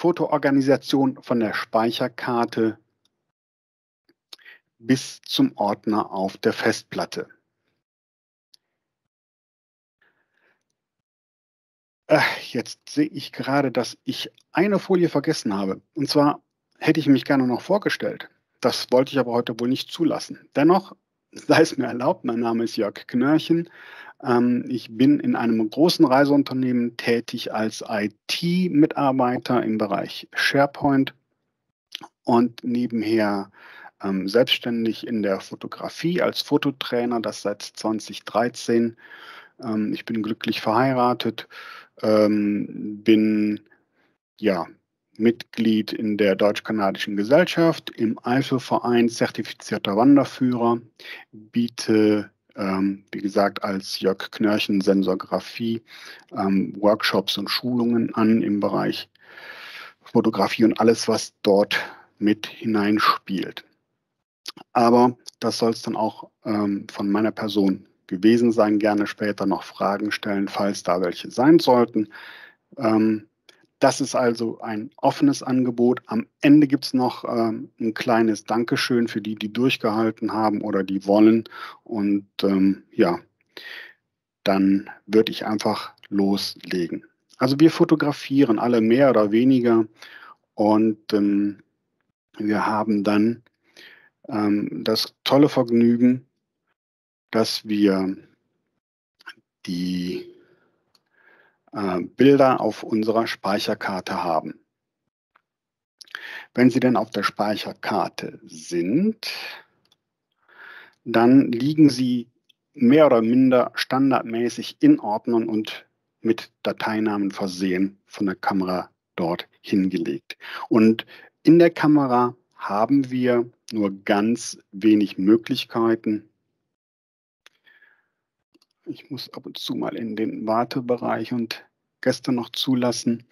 Fotoorganisation von der Speicherkarte bis zum Ordner auf der Festplatte. Äh, jetzt sehe ich gerade, dass ich eine Folie vergessen habe. Und zwar hätte ich mich gerne noch vorgestellt. Das wollte ich aber heute wohl nicht zulassen. Dennoch sei es mir erlaubt, mein Name ist Jörg Knörchen. Ähm, ich bin in einem großen Reiseunternehmen tätig als IT-Mitarbeiter im Bereich SharePoint und nebenher ähm, selbstständig in der Fotografie als Fototrainer, das seit 2013. Ähm, ich bin glücklich verheiratet, bin ja Mitglied in der Deutsch-Kanadischen Gesellschaft, im Eifelverein zertifizierter Wanderführer, biete, ähm, wie gesagt, als Jörg Knörchen Sensorgraphie ähm, Workshops und Schulungen an im Bereich Fotografie und alles, was dort mit hineinspielt. Aber das soll es dann auch ähm, von meiner Person gewesen sein. Gerne später noch Fragen stellen, falls da welche sein sollten. Ähm, das ist also ein offenes Angebot. Am Ende gibt es noch ähm, ein kleines Dankeschön für die, die durchgehalten haben oder die wollen. Und ähm, ja, dann würde ich einfach loslegen. Also wir fotografieren alle mehr oder weniger und ähm, wir haben dann ähm, das tolle Vergnügen, dass wir die äh, Bilder auf unserer Speicherkarte haben. Wenn sie denn auf der Speicherkarte sind, dann liegen sie mehr oder minder standardmäßig in Ordnern und mit Dateinamen versehen von der Kamera dort hingelegt. Und in der Kamera haben wir nur ganz wenig Möglichkeiten, ich muss ab und zu mal in den Wartebereich und Gäste noch zulassen.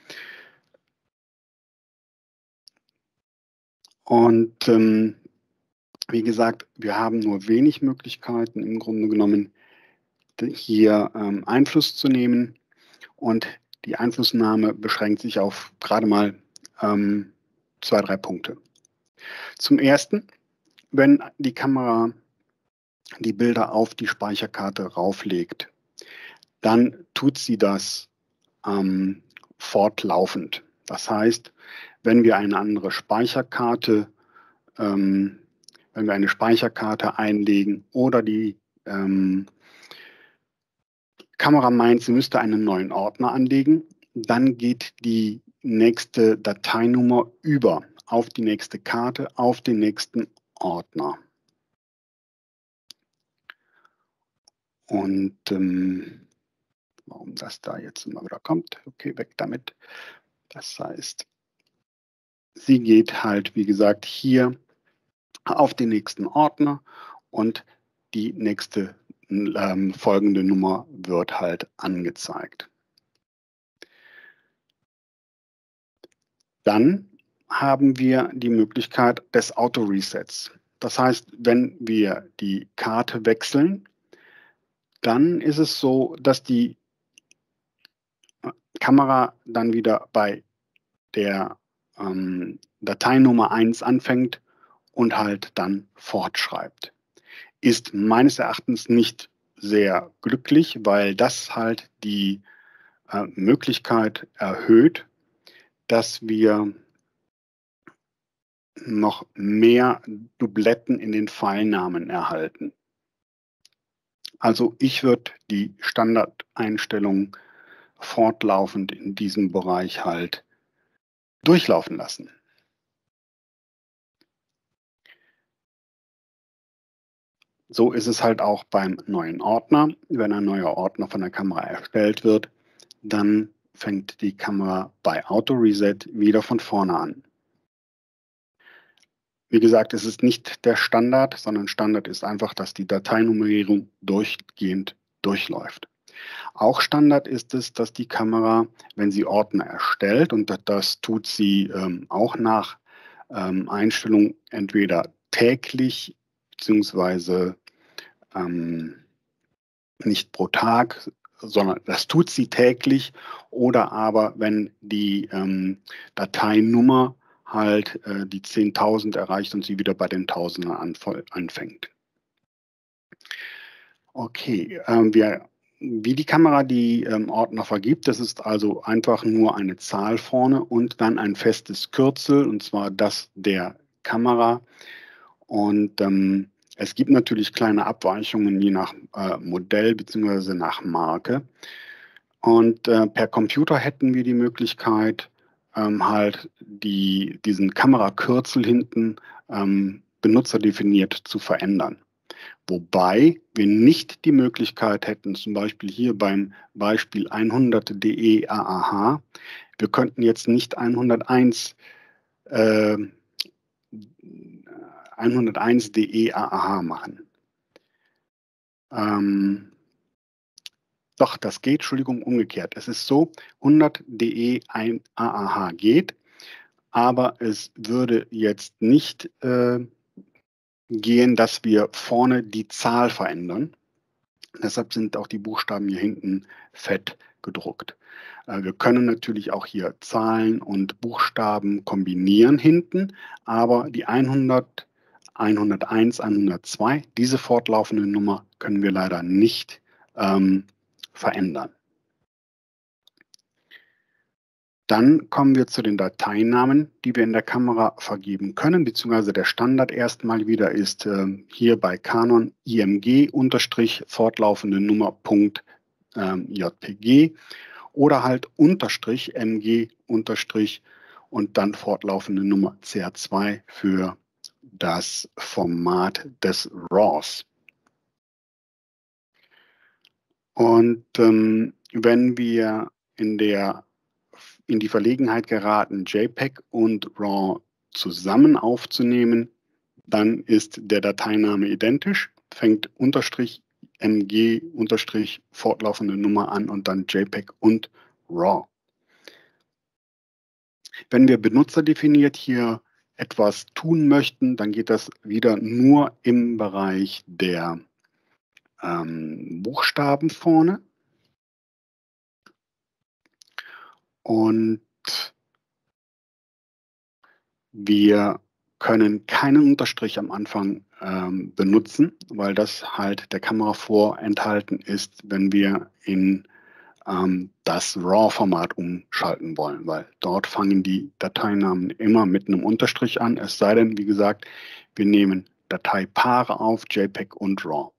Und ähm, wie gesagt, wir haben nur wenig Möglichkeiten im Grunde genommen, hier ähm, Einfluss zu nehmen. Und die Einflussnahme beschränkt sich auf gerade mal ähm, zwei, drei Punkte. Zum Ersten, wenn die Kamera die Bilder auf die Speicherkarte rauflegt, dann tut sie das ähm, fortlaufend. Das heißt, wenn wir eine andere Speicherkarte, ähm, wenn wir eine Speicherkarte einlegen oder die ähm, Kamera meint, sie müsste einen neuen Ordner anlegen, dann geht die nächste Dateinummer über auf die nächste Karte, auf den nächsten Ordner. Und ähm, warum das da jetzt immer wieder kommt, okay, weg damit. Das heißt, sie geht halt, wie gesagt, hier auf den nächsten Ordner und die nächste ähm, folgende Nummer wird halt angezeigt. Dann haben wir die Möglichkeit des Auto-Resets. Das heißt, wenn wir die Karte wechseln, dann ist es so, dass die äh, Kamera dann wieder bei der ähm, Dateinummer 1 anfängt und halt dann fortschreibt. Ist meines Erachtens nicht sehr glücklich, weil das halt die äh, Möglichkeit erhöht, dass wir noch mehr Dubletten in den Pfeilnamen erhalten. Also ich würde die Standardeinstellungen fortlaufend in diesem Bereich halt durchlaufen lassen. So ist es halt auch beim neuen Ordner. Wenn ein neuer Ordner von der Kamera erstellt wird, dann fängt die Kamera bei Auto Reset wieder von vorne an. Wie gesagt, es ist nicht der Standard, sondern Standard ist einfach, dass die Dateinummerierung durchgehend durchläuft. Auch Standard ist es, dass die Kamera, wenn sie Ordner erstellt, und das tut sie ähm, auch nach ähm, Einstellung entweder täglich beziehungsweise ähm, nicht pro Tag, sondern das tut sie täglich oder aber wenn die ähm, Dateinummer halt äh, die 10.000 erreicht und sie wieder bei den Tausendern anfängt. Okay, ähm, wir, wie die Kamera die ähm, Ordner vergibt, das ist also einfach nur eine Zahl vorne und dann ein festes Kürzel, und zwar das der Kamera. Und ähm, es gibt natürlich kleine Abweichungen je nach äh, Modell bzw. nach Marke. Und äh, per Computer hätten wir die Möglichkeit, ähm, halt die, diesen Kamerakürzel hinten ähm, benutzerdefiniert zu verändern. Wobei wir nicht die Möglichkeit hätten, zum Beispiel hier beim Beispiel 100.de AAH, wir könnten jetzt nicht 101 äh, 101.de AAH machen. Ähm, doch, das geht, Entschuldigung, umgekehrt. Es ist so, 100.de AAH geht, aber es würde jetzt nicht äh, gehen, dass wir vorne die Zahl verändern. Deshalb sind auch die Buchstaben hier hinten fett gedruckt. Äh, wir können natürlich auch hier Zahlen und Buchstaben kombinieren hinten, aber die 100 101, 102. Diese fortlaufende Nummer können wir leider nicht ähm, verändern. Dann kommen wir zu den Dateinamen, die wir in der Kamera vergeben können, beziehungsweise der Standard erstmal wieder ist äh, hier bei Canon img unterstrich fortlaufende Nummer Punkt ähm, JPG oder halt unterstrich mg unterstrich und dann fortlaufende Nummer CR2 für das Format des RAWs. Und ähm, wenn wir in, der, in die Verlegenheit geraten, JPEG und RAW zusammen aufzunehmen, dann ist der Dateiname identisch, fängt Unterstrich MG Unterstrich fortlaufende Nummer an und dann JPEG und RAW. Wenn wir benutzerdefiniert hier etwas tun möchten, dann geht das wieder nur im Bereich der ähm, Buchstaben vorne. Und wir können keinen Unterstrich am Anfang ähm, benutzen, weil das halt der Kamera vorenthalten ist, wenn wir in ähm, das RAW-Format umschalten wollen, weil dort fangen die Dateinamen immer mit einem Unterstrich an, es sei denn, wie gesagt, wir nehmen Dateipaare auf, JPEG und RAW.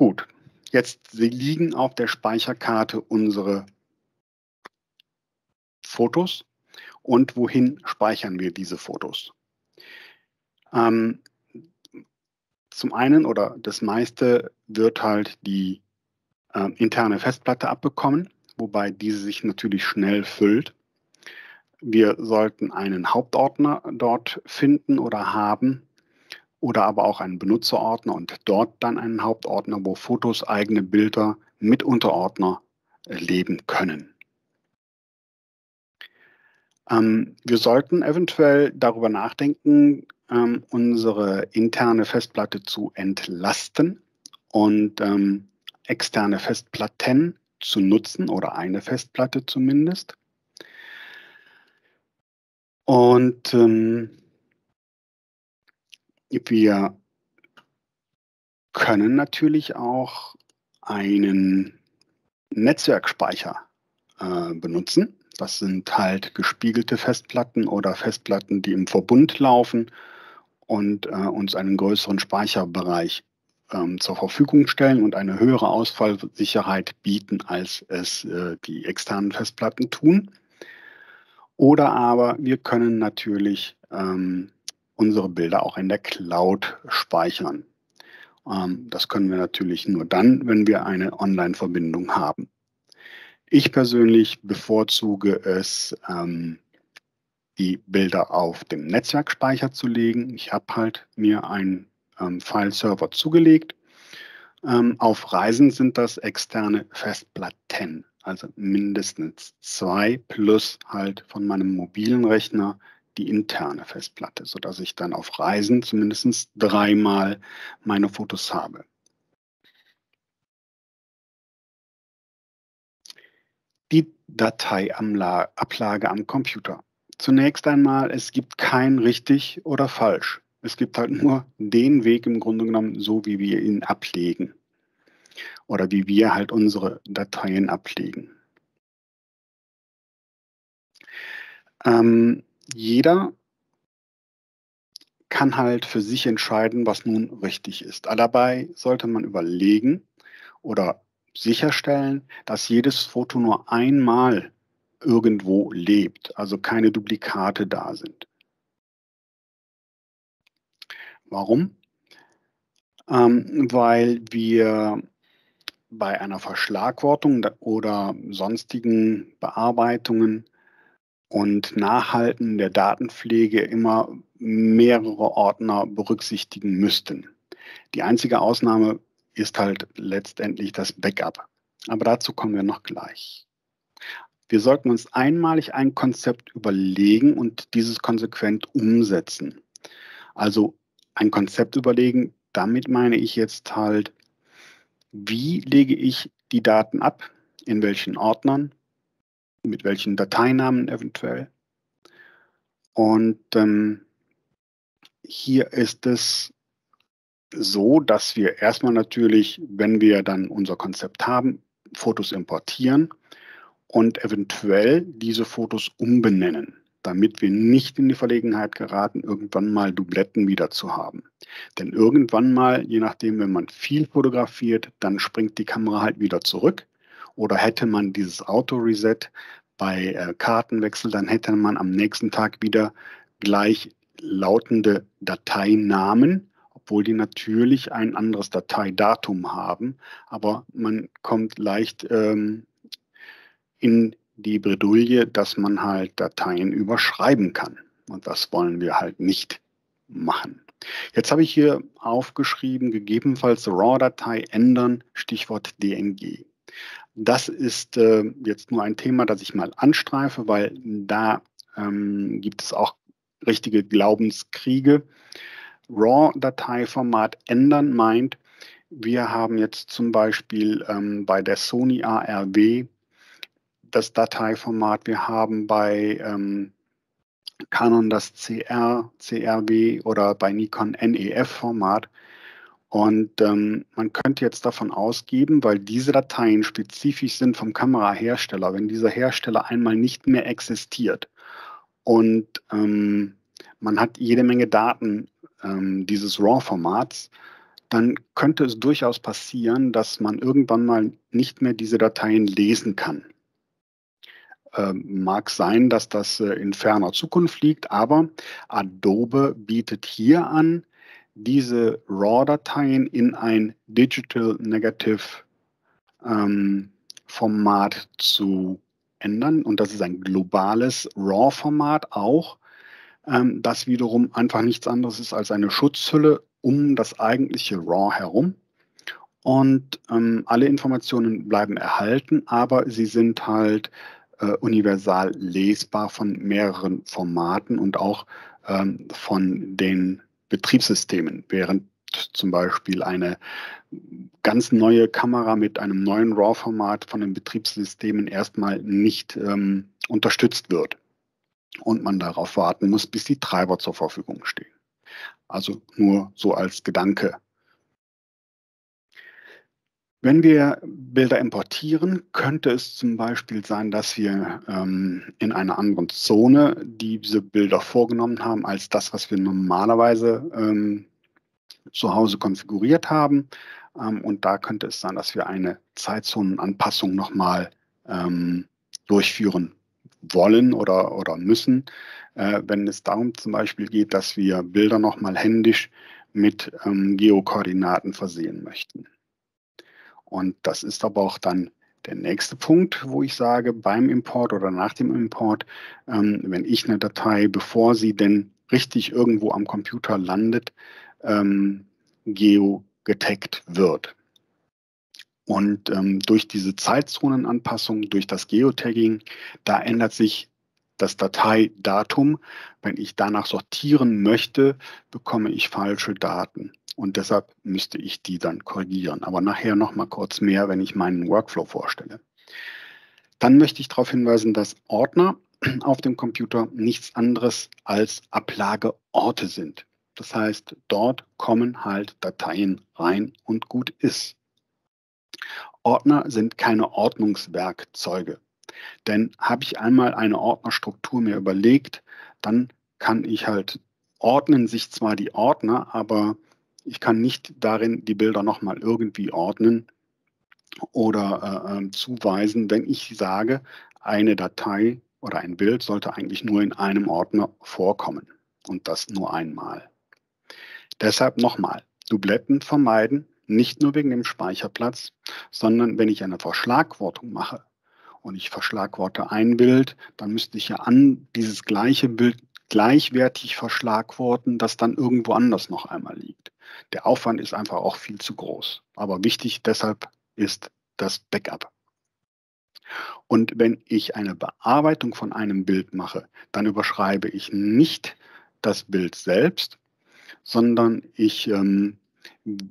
Gut, jetzt liegen auf der Speicherkarte unsere Fotos und wohin speichern wir diese Fotos? Ähm, zum einen oder das meiste wird halt die äh, interne Festplatte abbekommen, wobei diese sich natürlich schnell füllt. Wir sollten einen Hauptordner dort finden oder haben oder aber auch einen Benutzerordner und dort dann einen Hauptordner, wo Fotos, eigene Bilder mit Unterordner leben können. Ähm, wir sollten eventuell darüber nachdenken, ähm, unsere interne Festplatte zu entlasten und ähm, externe Festplatten zu nutzen oder eine Festplatte zumindest. Und ähm, wir können natürlich auch einen Netzwerkspeicher äh, benutzen. Das sind halt gespiegelte Festplatten oder Festplatten, die im Verbund laufen und äh, uns einen größeren Speicherbereich ähm, zur Verfügung stellen und eine höhere Ausfallsicherheit bieten, als es äh, die externen Festplatten tun. Oder aber wir können natürlich ähm, unsere Bilder auch in der Cloud speichern. Ähm, das können wir natürlich nur dann, wenn wir eine Online-Verbindung haben. Ich persönlich bevorzuge es, ähm, die Bilder auf dem Netzwerkspeicher zu legen. Ich habe halt mir einen ähm, File-Server zugelegt. Auf Reisen sind das externe Festplatten, also mindestens zwei plus halt von meinem mobilen Rechner die interne Festplatte, sodass ich dann auf Reisen zumindest dreimal meine Fotos habe. Die Dateiablage am Computer. Zunächst einmal, es gibt kein richtig oder falsch. Es gibt halt nur den Weg im Grunde genommen, so wie wir ihn ablegen. Oder wie wir halt unsere Dateien ablegen. Ähm, jeder kann halt für sich entscheiden, was nun richtig ist. Dabei sollte man überlegen oder sicherstellen, dass jedes Foto nur einmal irgendwo lebt, also keine Duplikate da sind. Warum? Ähm, weil wir bei einer Verschlagwortung oder sonstigen Bearbeitungen und Nachhalten der Datenpflege immer mehrere Ordner berücksichtigen müssten. Die einzige Ausnahme ist halt letztendlich das Backup. Aber dazu kommen wir noch gleich. Wir sollten uns einmalig ein Konzept überlegen und dieses konsequent umsetzen. Also ein Konzept überlegen, damit meine ich jetzt halt, wie lege ich die Daten ab, in welchen Ordnern, mit welchen Dateinamen eventuell. Und ähm, hier ist es so, dass wir erstmal natürlich, wenn wir dann unser Konzept haben, Fotos importieren und eventuell diese Fotos umbenennen, damit wir nicht in die Verlegenheit geraten, irgendwann mal Dubletten wieder zu haben. Denn irgendwann mal, je nachdem, wenn man viel fotografiert, dann springt die Kamera halt wieder zurück. Oder hätte man dieses Auto-Reset bei äh, Kartenwechsel, dann hätte man am nächsten Tag wieder gleich lautende Dateinamen obwohl die natürlich ein anderes Dateidatum haben, aber man kommt leicht ähm, in die Bredouille, dass man halt Dateien überschreiben kann. Und das wollen wir halt nicht machen. Jetzt habe ich hier aufgeschrieben, gegebenenfalls RAW-Datei ändern, Stichwort DNG. Das ist äh, jetzt nur ein Thema, das ich mal anstreife, weil da ähm, gibt es auch richtige Glaubenskriege. RAW-Dateiformat ändern meint, wir haben jetzt zum Beispiel ähm, bei der Sony ARW das Dateiformat, wir haben bei ähm, Canon das CR, CRW oder bei Nikon NEF-Format. Und ähm, man könnte jetzt davon ausgeben, weil diese Dateien spezifisch sind vom Kamerahersteller, wenn dieser Hersteller einmal nicht mehr existiert und ähm, man hat jede Menge Daten ähm, dieses RAW-Formats, dann könnte es durchaus passieren, dass man irgendwann mal nicht mehr diese Dateien lesen kann. Ähm, mag sein, dass das äh, in ferner Zukunft liegt, aber Adobe bietet hier an, diese RAW-Dateien in ein Digital Negative ähm, Format zu ändern. Und das ist ein globales RAW-Format auch ähm, das wiederum einfach nichts anderes ist als eine Schutzhülle um das eigentliche RAW herum. Und ähm, alle Informationen bleiben erhalten, aber sie sind halt äh, universal lesbar von mehreren Formaten und auch ähm, von den Betriebssystemen, während zum Beispiel eine ganz neue Kamera mit einem neuen RAW-Format von den Betriebssystemen erstmal nicht ähm, unterstützt wird und man darauf warten muss, bis die Treiber zur Verfügung stehen. Also nur so als Gedanke. Wenn wir Bilder importieren, könnte es zum Beispiel sein, dass wir ähm, in einer anderen Zone diese Bilder vorgenommen haben, als das, was wir normalerweise ähm, zu Hause konfiguriert haben. Ähm, und da könnte es sein, dass wir eine Zeitzonenanpassung nochmal ähm, durchführen wollen oder, oder müssen, äh, wenn es darum zum Beispiel geht, dass wir Bilder nochmal händisch mit ähm, Geokoordinaten versehen möchten. Und das ist aber auch dann der nächste Punkt, wo ich sage, beim Import oder nach dem Import, ähm, wenn ich eine Datei, bevor sie denn richtig irgendwo am Computer landet, ähm, geo getaggt wird. Und ähm, durch diese Zeitzonenanpassung, durch das Geotagging, da ändert sich das Dateidatum. Wenn ich danach sortieren möchte, bekomme ich falsche Daten. Und deshalb müsste ich die dann korrigieren. Aber nachher noch mal kurz mehr, wenn ich meinen Workflow vorstelle. Dann möchte ich darauf hinweisen, dass Ordner auf dem Computer nichts anderes als Ablageorte sind. Das heißt, dort kommen halt Dateien rein und gut ist. Ordner sind keine Ordnungswerkzeuge. Denn habe ich einmal eine Ordnerstruktur mir überlegt, dann kann ich halt ordnen sich zwar die Ordner, aber ich kann nicht darin die Bilder nochmal irgendwie ordnen oder äh, ähm, zuweisen, wenn ich sage, eine Datei oder ein Bild sollte eigentlich nur in einem Ordner vorkommen und das nur einmal. Deshalb nochmal, Dubletten vermeiden, nicht nur wegen dem Speicherplatz, sondern wenn ich eine Verschlagwortung mache und ich verschlagworte ein Bild, dann müsste ich ja an dieses gleiche Bild gleichwertig verschlagworten, das dann irgendwo anders noch einmal liegt. Der Aufwand ist einfach auch viel zu groß. Aber wichtig deshalb ist das Backup. Und wenn ich eine Bearbeitung von einem Bild mache, dann überschreibe ich nicht das Bild selbst, sondern ich ähm,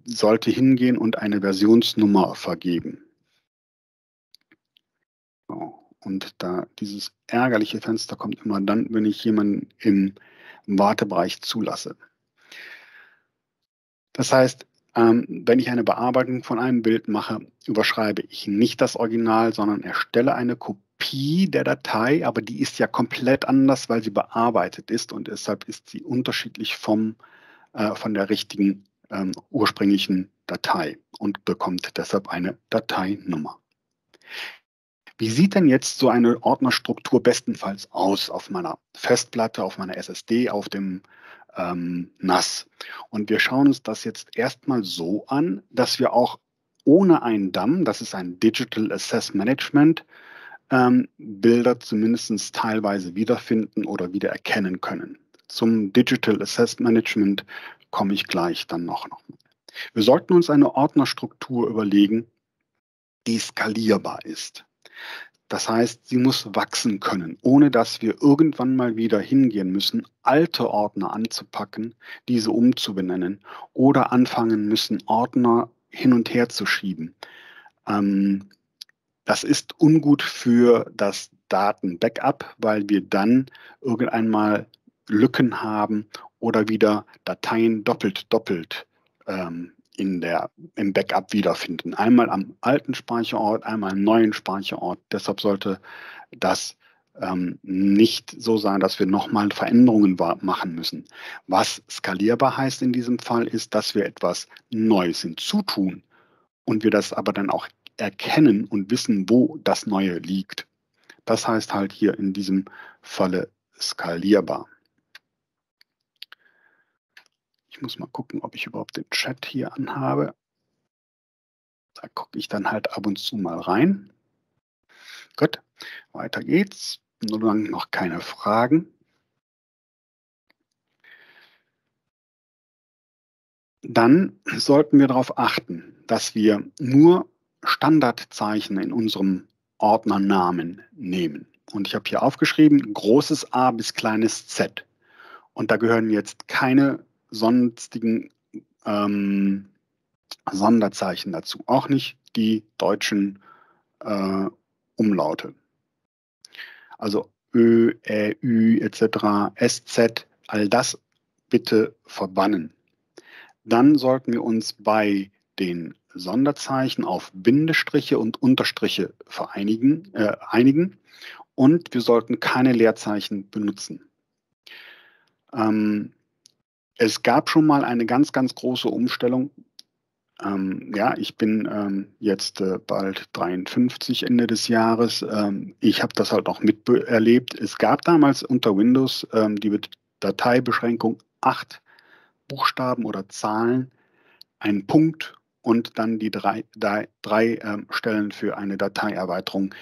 sollte hingehen und eine Versionsnummer vergeben. So. Und da dieses ärgerliche Fenster kommt immer dann, wenn ich jemanden im Wartebereich zulasse. Das heißt, ähm, wenn ich eine Bearbeitung von einem Bild mache, überschreibe ich nicht das Original, sondern erstelle eine Kopie der Datei, aber die ist ja komplett anders, weil sie bearbeitet ist und deshalb ist sie unterschiedlich vom, äh, von der richtigen ähm, ursprünglichen Datei und bekommt deshalb eine Dateinummer. Wie sieht denn jetzt so eine Ordnerstruktur bestenfalls aus auf meiner Festplatte, auf meiner SSD, auf dem ähm, NAS? Und wir schauen uns das jetzt erstmal so an, dass wir auch ohne einen DAM, das ist ein Digital Access Management, ähm, Bilder zumindest teilweise wiederfinden oder wiedererkennen können. Zum Digital Access Management komme ich gleich dann noch. noch. Wir sollten uns eine Ordnerstruktur überlegen, die skalierbar ist. Das heißt, sie muss wachsen können, ohne dass wir irgendwann mal wieder hingehen müssen, alte Ordner anzupacken, diese umzubenennen oder anfangen müssen, Ordner hin und her zu schieben. Ähm, das ist ungut für das Daten-Backup, weil wir dann irgendwann mal Lücken haben oder wieder Dateien doppelt doppelt ähm, in der, im Backup wiederfinden. Einmal am alten Speicherort, einmal am neuen Speicherort. Deshalb sollte das ähm, nicht so sein, dass wir nochmal Veränderungen machen müssen. Was skalierbar heißt in diesem Fall, ist, dass wir etwas Neues hinzutun und wir das aber dann auch erkennen und wissen, wo das Neue liegt. Das heißt halt hier in diesem Falle skalierbar. Ich muss mal gucken, ob ich überhaupt den Chat hier anhabe. Da gucke ich dann halt ab und zu mal rein. Gut, weiter geht's. Nur dann noch keine Fragen. Dann sollten wir darauf achten, dass wir nur Standardzeichen in unserem Ordnernamen nehmen. Und ich habe hier aufgeschrieben, großes A bis kleines Z. Und da gehören jetzt keine sonstigen ähm, Sonderzeichen dazu, auch nicht die deutschen äh, Umlaute. Also Ö, Ä, Ü etc., SZ, all das bitte verbannen. Dann sollten wir uns bei den Sonderzeichen auf Bindestriche und Unterstriche vereinigen, äh, einigen und wir sollten keine Leerzeichen benutzen. Ähm, es gab schon mal eine ganz, ganz große Umstellung. Ähm, ja, ich bin ähm, jetzt äh, bald 53 Ende des Jahres. Ähm, ich habe das halt auch miterlebt. Es gab damals unter Windows ähm, die Dateibeschränkung acht Buchstaben oder Zahlen, einen Punkt und dann die drei, drei, drei ähm, Stellen für eine Dateierweiterung.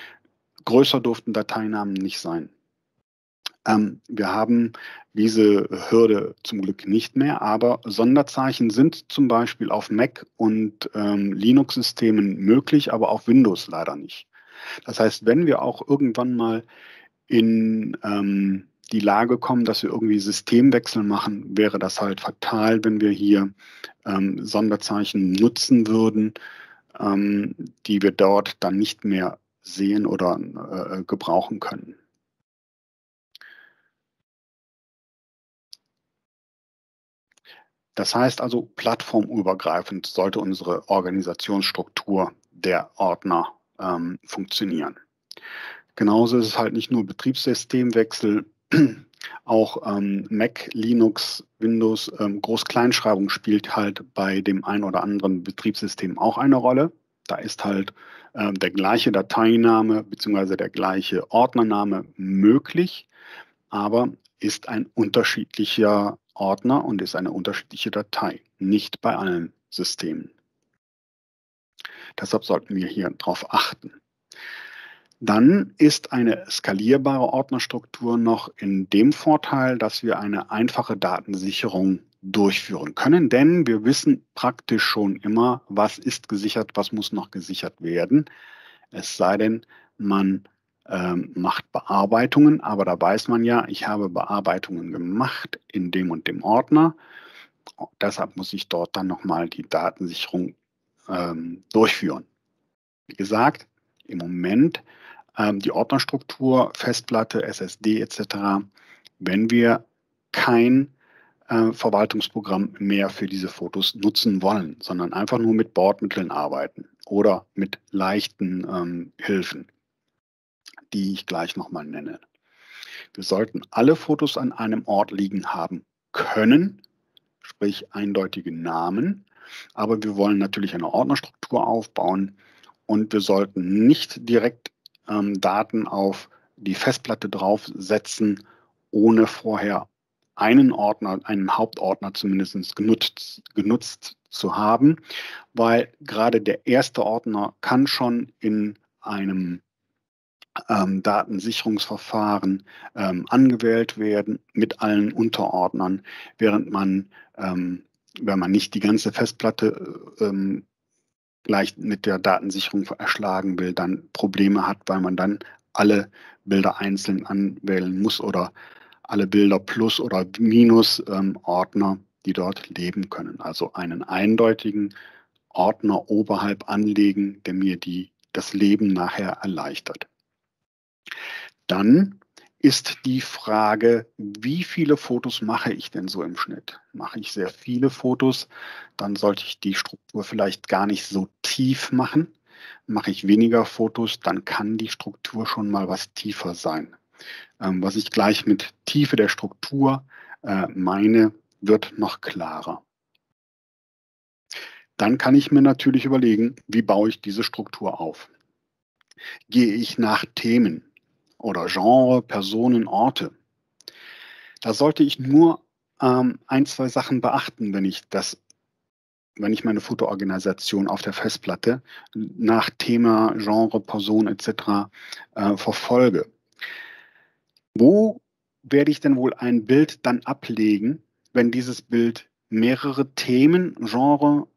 Größer durften Dateinamen nicht sein. Ähm, wir haben diese Hürde zum Glück nicht mehr, aber Sonderzeichen sind zum Beispiel auf Mac und ähm, Linux-Systemen möglich, aber auf Windows leider nicht. Das heißt, wenn wir auch irgendwann mal in ähm, die Lage kommen, dass wir irgendwie Systemwechsel machen, wäre das halt fatal, wenn wir hier ähm, Sonderzeichen nutzen würden, ähm, die wir dort dann nicht mehr sehen oder äh, gebrauchen können. Das heißt also, plattformübergreifend sollte unsere Organisationsstruktur der Ordner ähm, funktionieren. Genauso ist es halt nicht nur Betriebssystemwechsel, auch ähm, Mac, Linux, Windows, ähm, Groß-Kleinschreibung spielt halt bei dem ein oder anderen Betriebssystem auch eine Rolle. Da ist halt ähm, der gleiche Dateiname bzw. der gleiche Ordnername möglich, aber ist ein unterschiedlicher Ordner und ist eine unterschiedliche Datei, nicht bei allen Systemen. Deshalb sollten wir hier darauf achten. Dann ist eine skalierbare Ordnerstruktur noch in dem Vorteil, dass wir eine einfache Datensicherung durchführen können, denn wir wissen praktisch schon immer, was ist gesichert, was muss noch gesichert werden. Es sei denn, man ähm, macht Bearbeitungen, aber da weiß man ja, ich habe Bearbeitungen gemacht in dem und dem Ordner. Deshalb muss ich dort dann nochmal die Datensicherung ähm, durchführen. Wie gesagt, im Moment ähm, die Ordnerstruktur, Festplatte, SSD etc., wenn wir kein äh, Verwaltungsprogramm mehr für diese Fotos nutzen wollen, sondern einfach nur mit Bordmitteln arbeiten oder mit leichten ähm, Hilfen die ich gleich nochmal nenne. Wir sollten alle Fotos an einem Ort liegen haben können, sprich eindeutige Namen, aber wir wollen natürlich eine Ordnerstruktur aufbauen und wir sollten nicht direkt ähm, Daten auf die Festplatte draufsetzen, ohne vorher einen Ordner, einen Hauptordner zumindest genutzt, genutzt zu haben, weil gerade der erste Ordner kann schon in einem ähm, Datensicherungsverfahren ähm, angewählt werden mit allen Unterordnern, während man, ähm, wenn man nicht die ganze Festplatte ähm, gleich mit der Datensicherung erschlagen will, dann Probleme hat, weil man dann alle Bilder einzeln anwählen muss oder alle Bilder plus oder minus ähm, Ordner, die dort leben können. Also einen eindeutigen Ordner oberhalb anlegen, der mir die, das Leben nachher erleichtert. Dann ist die Frage, wie viele Fotos mache ich denn so im Schnitt? Mache ich sehr viele Fotos, dann sollte ich die Struktur vielleicht gar nicht so tief machen. Mache ich weniger Fotos, dann kann die Struktur schon mal was tiefer sein. Ähm, was ich gleich mit Tiefe der Struktur äh, meine, wird noch klarer. Dann kann ich mir natürlich überlegen, wie baue ich diese Struktur auf? Gehe ich nach Themen? Oder Genre, Personen, Orte. Da sollte ich nur ähm, ein, zwei Sachen beachten, wenn ich das, wenn ich meine Fotoorganisation auf der Festplatte nach Thema, Genre, Person etc. Äh, verfolge. Wo werde ich denn wohl ein Bild dann ablegen, wenn dieses Bild mehrere Themen, Genre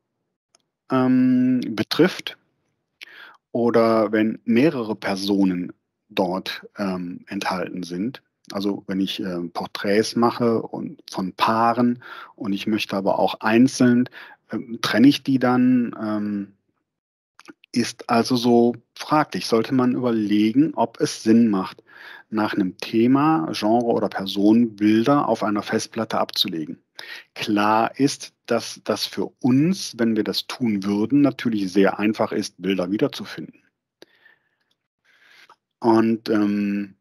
ähm, betrifft oder wenn mehrere Personen dort ähm, enthalten sind. Also wenn ich äh, Porträts mache und von Paaren und ich möchte aber auch einzeln, äh, trenne ich die dann? Ähm, ist also so fraglich. Sollte man überlegen, ob es Sinn macht, nach einem Thema, Genre oder Person Bilder auf einer Festplatte abzulegen. Klar ist, dass das für uns, wenn wir das tun würden, natürlich sehr einfach ist, Bilder wiederzufinden. Und ähm,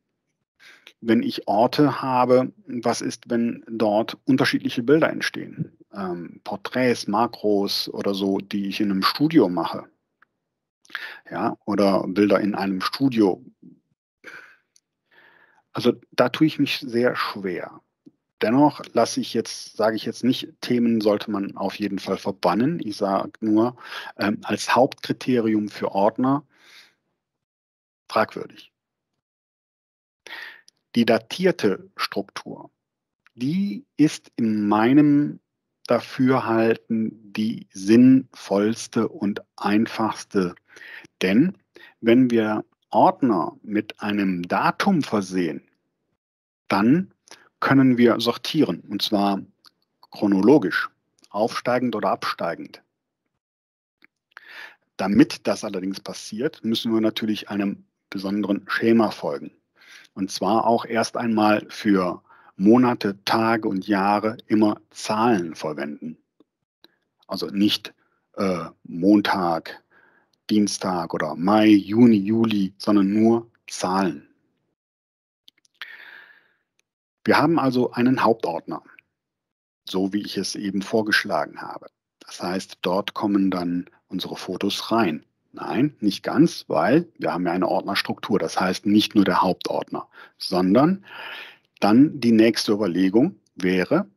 wenn ich Orte habe, was ist, wenn dort unterschiedliche Bilder entstehen? Ähm, Porträts, Makros oder so, die ich in einem Studio mache. Ja, oder Bilder in einem Studio. Also da tue ich mich sehr schwer. Dennoch lasse ich jetzt, sage ich jetzt nicht, Themen sollte man auf jeden Fall verbannen. Ich sage nur, ähm, als Hauptkriterium für Ordner fragwürdig. Die datierte Struktur, die ist in meinem Dafürhalten die sinnvollste und einfachste. Denn wenn wir Ordner mit einem Datum versehen, dann können wir sortieren und zwar chronologisch, aufsteigend oder absteigend. Damit das allerdings passiert, müssen wir natürlich einem besonderen Schema folgen. Und zwar auch erst einmal für Monate, Tage und Jahre immer Zahlen verwenden. Also nicht äh, Montag, Dienstag oder Mai, Juni, Juli, sondern nur Zahlen. Wir haben also einen Hauptordner, so wie ich es eben vorgeschlagen habe. Das heißt, dort kommen dann unsere Fotos rein. Nein, nicht ganz, weil wir haben ja eine Ordnerstruktur. Das heißt nicht nur der Hauptordner, sondern dann die nächste Überlegung wäre,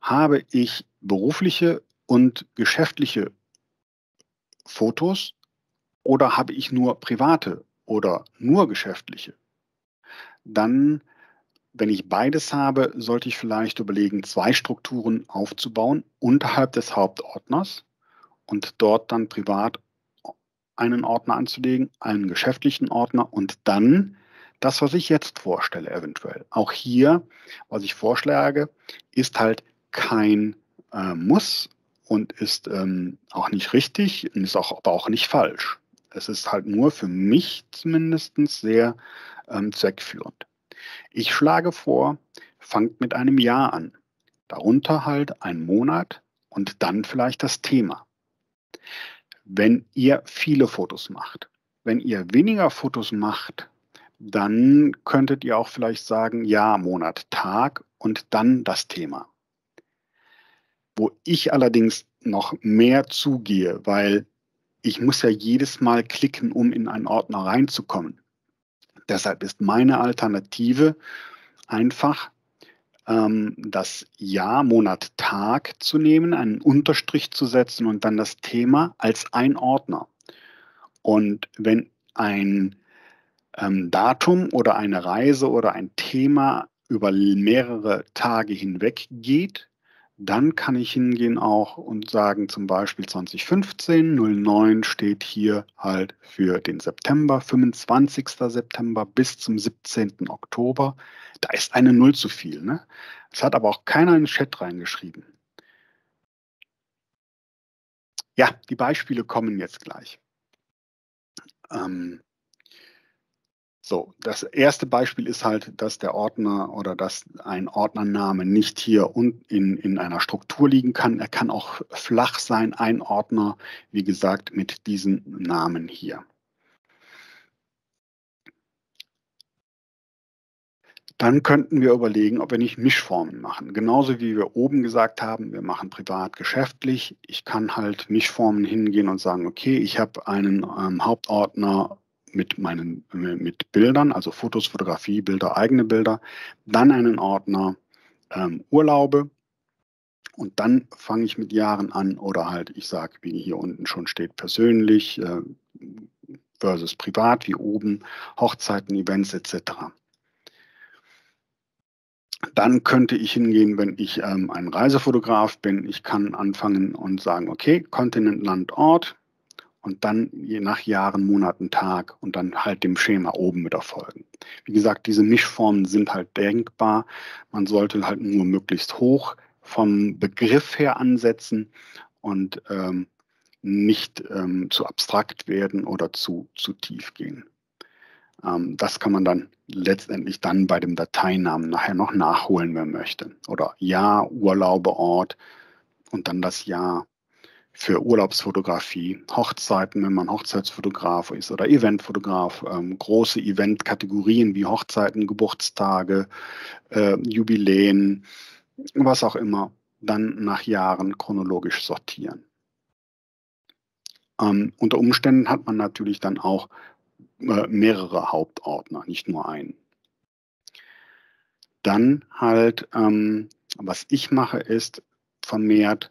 habe ich berufliche und geschäftliche Fotos oder habe ich nur private oder nur geschäftliche? Dann, wenn ich beides habe, sollte ich vielleicht überlegen, zwei Strukturen aufzubauen unterhalb des Hauptordners und dort dann privat einen Ordner anzulegen, einen geschäftlichen Ordner und dann das, was ich jetzt vorstelle, eventuell. Auch hier, was ich vorschlage, ist halt kein äh, Muss und ist ähm, auch nicht richtig und ist auch, aber auch nicht falsch. Es ist halt nur für mich zumindest sehr ähm, zweckführend. Ich schlage vor, fangt mit einem Jahr an. Darunter halt ein Monat und dann vielleicht das Thema. Wenn ihr viele Fotos macht, wenn ihr weniger Fotos macht, dann könntet ihr auch vielleicht sagen, ja, Monat, Tag und dann das Thema. Wo ich allerdings noch mehr zugehe, weil ich muss ja jedes Mal klicken, um in einen Ordner reinzukommen. Deshalb ist meine Alternative einfach ähm, das Jahr, Monat, Tag zu nehmen, einen Unterstrich zu setzen und dann das Thema als ein Ordner. Und wenn ein ähm, Datum oder eine Reise oder ein Thema über mehrere Tage hinweg geht, dann kann ich hingehen auch und sagen, zum Beispiel 2015, 09 steht hier halt für den September, 25. September bis zum 17. Oktober. Da ist eine Null zu viel. Ne? Das hat aber auch keiner in den Chat reingeschrieben. Ja, die Beispiele kommen jetzt gleich. Ähm, so, das erste Beispiel ist halt, dass der Ordner oder dass ein Ordnername nicht hier in, in einer Struktur liegen kann. Er kann auch flach sein, ein Ordner, wie gesagt, mit diesem Namen hier. Dann könnten wir überlegen, ob wir nicht Mischformen machen. Genauso wie wir oben gesagt haben, wir machen privat geschäftlich. Ich kann halt Mischformen hingehen und sagen, okay, ich habe einen ähm, Hauptordner mit meinen mit Bildern, also Fotos, Fotografie, Bilder, eigene Bilder, dann einen Ordner ähm, Urlaube. Und dann fange ich mit Jahren an oder halt, ich sage, wie hier unten schon steht, persönlich äh, versus privat, wie oben, Hochzeiten, Events etc. Dann könnte ich hingehen, wenn ich ähm, ein Reisefotograf bin, ich kann anfangen und sagen, okay, Kontinent, Land, Ort, und dann je nach Jahren, Monaten, Tag und dann halt dem Schema oben mit erfolgen. Wie gesagt, diese Mischformen sind halt denkbar. Man sollte halt nur möglichst hoch vom Begriff her ansetzen und ähm, nicht ähm, zu abstrakt werden oder zu, zu tief gehen. Ähm, das kann man dann letztendlich dann bei dem Dateinamen nachher noch nachholen, wenn man möchte. Oder Jahr, Urlaube, Ort und dann das Jahr für Urlaubsfotografie, Hochzeiten, wenn man Hochzeitsfotograf ist oder Eventfotograf, ähm, große Eventkategorien wie Hochzeiten, Geburtstage, äh, Jubiläen, was auch immer, dann nach Jahren chronologisch sortieren. Ähm, unter Umständen hat man natürlich dann auch äh, mehrere Hauptordner, nicht nur einen. Dann halt, ähm, was ich mache, ist vermehrt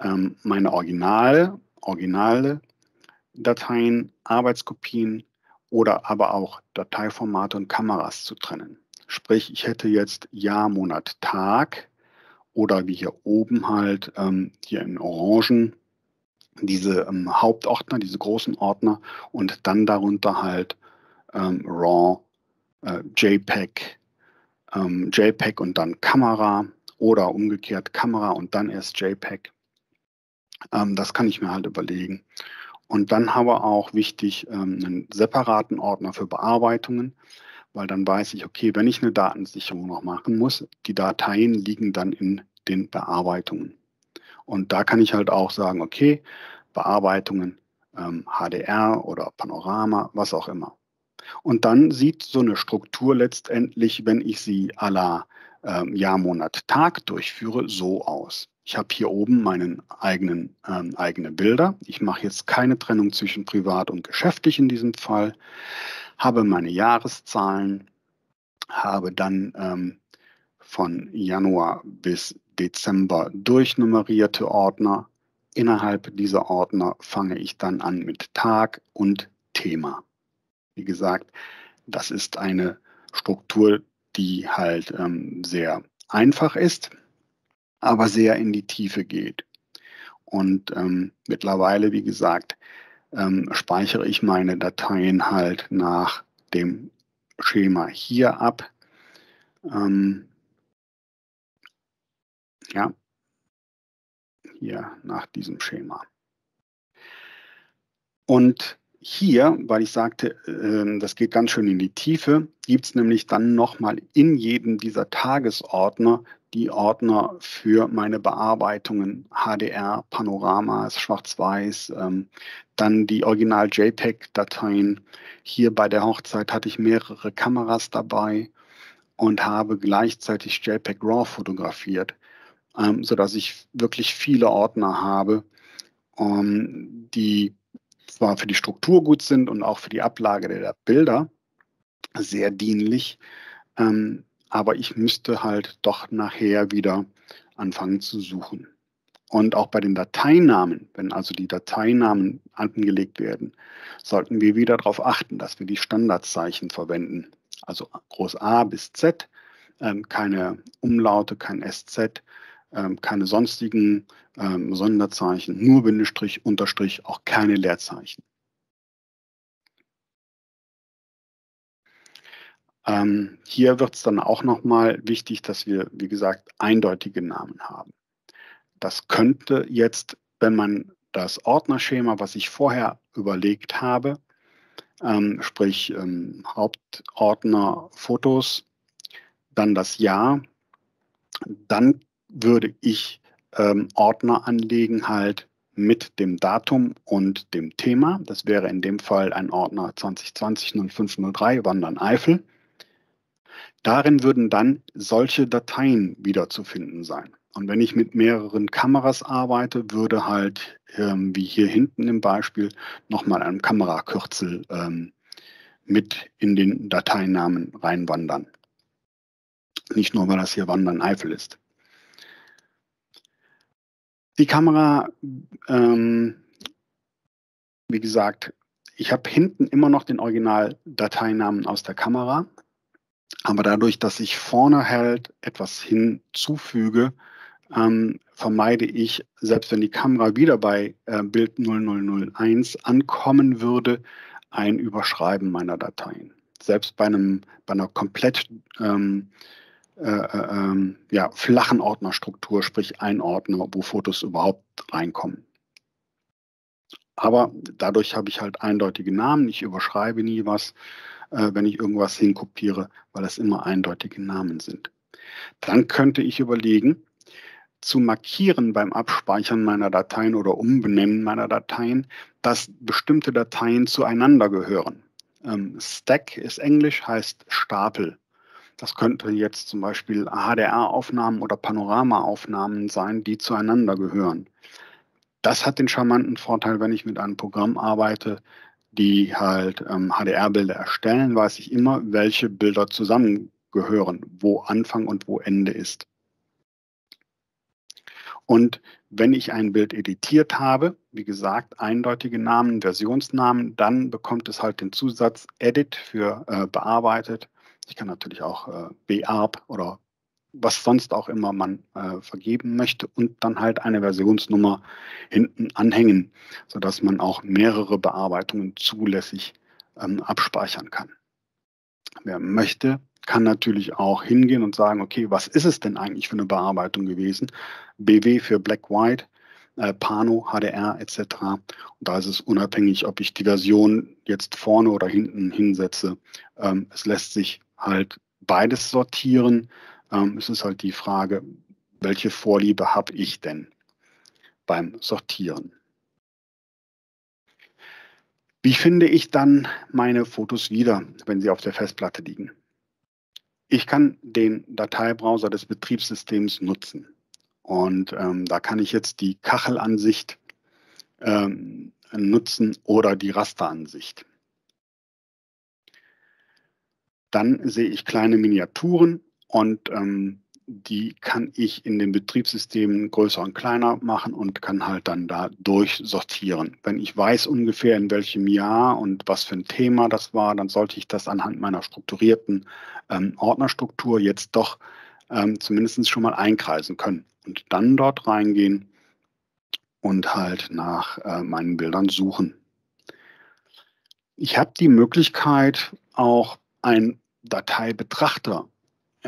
ähm, meine Original, originale Dateien, Arbeitskopien oder aber auch Dateiformate und Kameras zu trennen. Sprich, ich hätte jetzt Jahr, Monat, Tag oder wie hier oben halt ähm, hier in Orangen diese ähm, Hauptordner, diese großen Ordner und dann darunter halt ähm, RAW, äh, JPEG, ähm, JPEG und dann Kamera oder umgekehrt Kamera und dann erst JPEG. Ähm, das kann ich mir halt überlegen. Und dann haben wir auch wichtig ähm, einen separaten Ordner für Bearbeitungen, weil dann weiß ich, okay, wenn ich eine Datensicherung noch machen muss, die Dateien liegen dann in den Bearbeitungen. Und da kann ich halt auch sagen, okay, Bearbeitungen ähm, HDR oder Panorama, was auch immer. Und dann sieht so eine Struktur letztendlich, wenn ich sie à la ähm, Jahr, Monat, Tag durchführe, so aus. Ich habe hier oben meinen eigenen ähm, eigene Bilder. Ich mache jetzt keine Trennung zwischen privat und geschäftlich in diesem Fall. Habe meine Jahreszahlen, habe dann ähm, von Januar bis Dezember durchnummerierte Ordner. Innerhalb dieser Ordner fange ich dann an mit Tag und Thema. Wie gesagt, das ist eine Struktur, die halt ähm, sehr einfach ist aber sehr in die Tiefe geht. Und ähm, mittlerweile, wie gesagt, ähm, speichere ich meine Dateien halt nach dem Schema hier ab. Ähm, ja, hier nach diesem Schema. Und hier, weil ich sagte, äh, das geht ganz schön in die Tiefe, gibt es nämlich dann nochmal in jedem dieser Tagesordner die Ordner für meine Bearbeitungen, HDR, Panoramas, Schwarz-Weiß, ähm, dann die Original JPEG-Dateien. Hier bei der Hochzeit hatte ich mehrere Kameras dabei und habe gleichzeitig JPEG RAW fotografiert, ähm, sodass ich wirklich viele Ordner habe, ähm, die zwar für die Struktur gut sind und auch für die Ablage der Bilder sehr dienlich, ähm, aber ich müsste halt doch nachher wieder anfangen zu suchen. Und auch bei den Dateinamen, wenn also die Dateinamen angelegt werden, sollten wir wieder darauf achten, dass wir die Standardzeichen verwenden. Also groß A bis Z, ähm, keine Umlaute, kein SZ, ähm, keine sonstigen ähm, Sonderzeichen, nur Bindestrich, Unterstrich, auch keine Leerzeichen. Ähm, hier wird es dann auch nochmal wichtig, dass wir, wie gesagt, eindeutige Namen haben. Das könnte jetzt, wenn man das Ordnerschema, was ich vorher überlegt habe, ähm, sprich ähm, Hauptordner Fotos, dann das Jahr, dann würde ich ähm, Ordner anlegen halt mit dem Datum und dem Thema. Das wäre in dem Fall ein Ordner 2020 0503 Wandern Eifel. Darin würden dann solche Dateien wiederzufinden sein. Und wenn ich mit mehreren Kameras arbeite, würde halt, ähm, wie hier hinten im Beispiel, nochmal ein Kamerakürzel ähm, mit in den Dateinamen reinwandern. Nicht nur, weil das hier Wandern Eifel ist. Die Kamera, ähm, wie gesagt, ich habe hinten immer noch den Original-Dateinamen aus der Kamera. Aber dadurch, dass ich vorne halt etwas hinzufüge, ähm, vermeide ich, selbst wenn die Kamera wieder bei äh, Bild 0001 ankommen würde, ein Überschreiben meiner Dateien. Selbst bei, einem, bei einer komplett ähm, äh, äh, ähm, ja, flachen Ordnerstruktur, sprich ein Ordner, wo Fotos überhaupt reinkommen. Aber dadurch habe ich halt eindeutige Namen, ich überschreibe nie was äh, wenn ich irgendwas hinkopiere, weil das immer eindeutige Namen sind. Dann könnte ich überlegen, zu markieren beim Abspeichern meiner Dateien oder Umbenennen meiner Dateien, dass bestimmte Dateien zueinander gehören. Ähm, Stack ist Englisch, heißt Stapel. Das könnte jetzt zum Beispiel HDR-Aufnahmen oder Panoramaaufnahmen sein, die zueinander gehören. Das hat den charmanten Vorteil, wenn ich mit einem Programm arbeite, die halt ähm, HDR-Bilder erstellen, weiß ich immer, welche Bilder zusammengehören, wo Anfang und wo Ende ist. Und wenn ich ein Bild editiert habe, wie gesagt, eindeutige Namen, Versionsnamen, dann bekommt es halt den Zusatz Edit für äh, bearbeitet. Ich kann natürlich auch äh, Bearb oder was sonst auch immer man äh, vergeben möchte und dann halt eine Versionsnummer hinten anhängen, sodass man auch mehrere Bearbeitungen zulässig ähm, abspeichern kann. Wer möchte, kann natürlich auch hingehen und sagen, okay, was ist es denn eigentlich für eine Bearbeitung gewesen? BW für Black White, äh, Pano, HDR etc. Und da ist es unabhängig, ob ich die Version jetzt vorne oder hinten hinsetze. Ähm, es lässt sich halt beides sortieren. Ähm, es ist halt die Frage, welche Vorliebe habe ich denn beim Sortieren? Wie finde ich dann meine Fotos wieder, wenn sie auf der Festplatte liegen? Ich kann den Dateibrowser des Betriebssystems nutzen. Und ähm, da kann ich jetzt die Kachelansicht ähm, nutzen oder die Rasteransicht. Dann sehe ich kleine Miniaturen und ähm, die kann ich in den Betriebssystemen größer und kleiner machen und kann halt dann da durchsortieren. Wenn ich weiß ungefähr in welchem Jahr und was für ein Thema das war, dann sollte ich das anhand meiner strukturierten ähm, Ordnerstruktur jetzt doch ähm, zumindest schon mal einkreisen können und dann dort reingehen und halt nach äh, meinen Bildern suchen. Ich habe die Möglichkeit, auch einen Dateibetrachter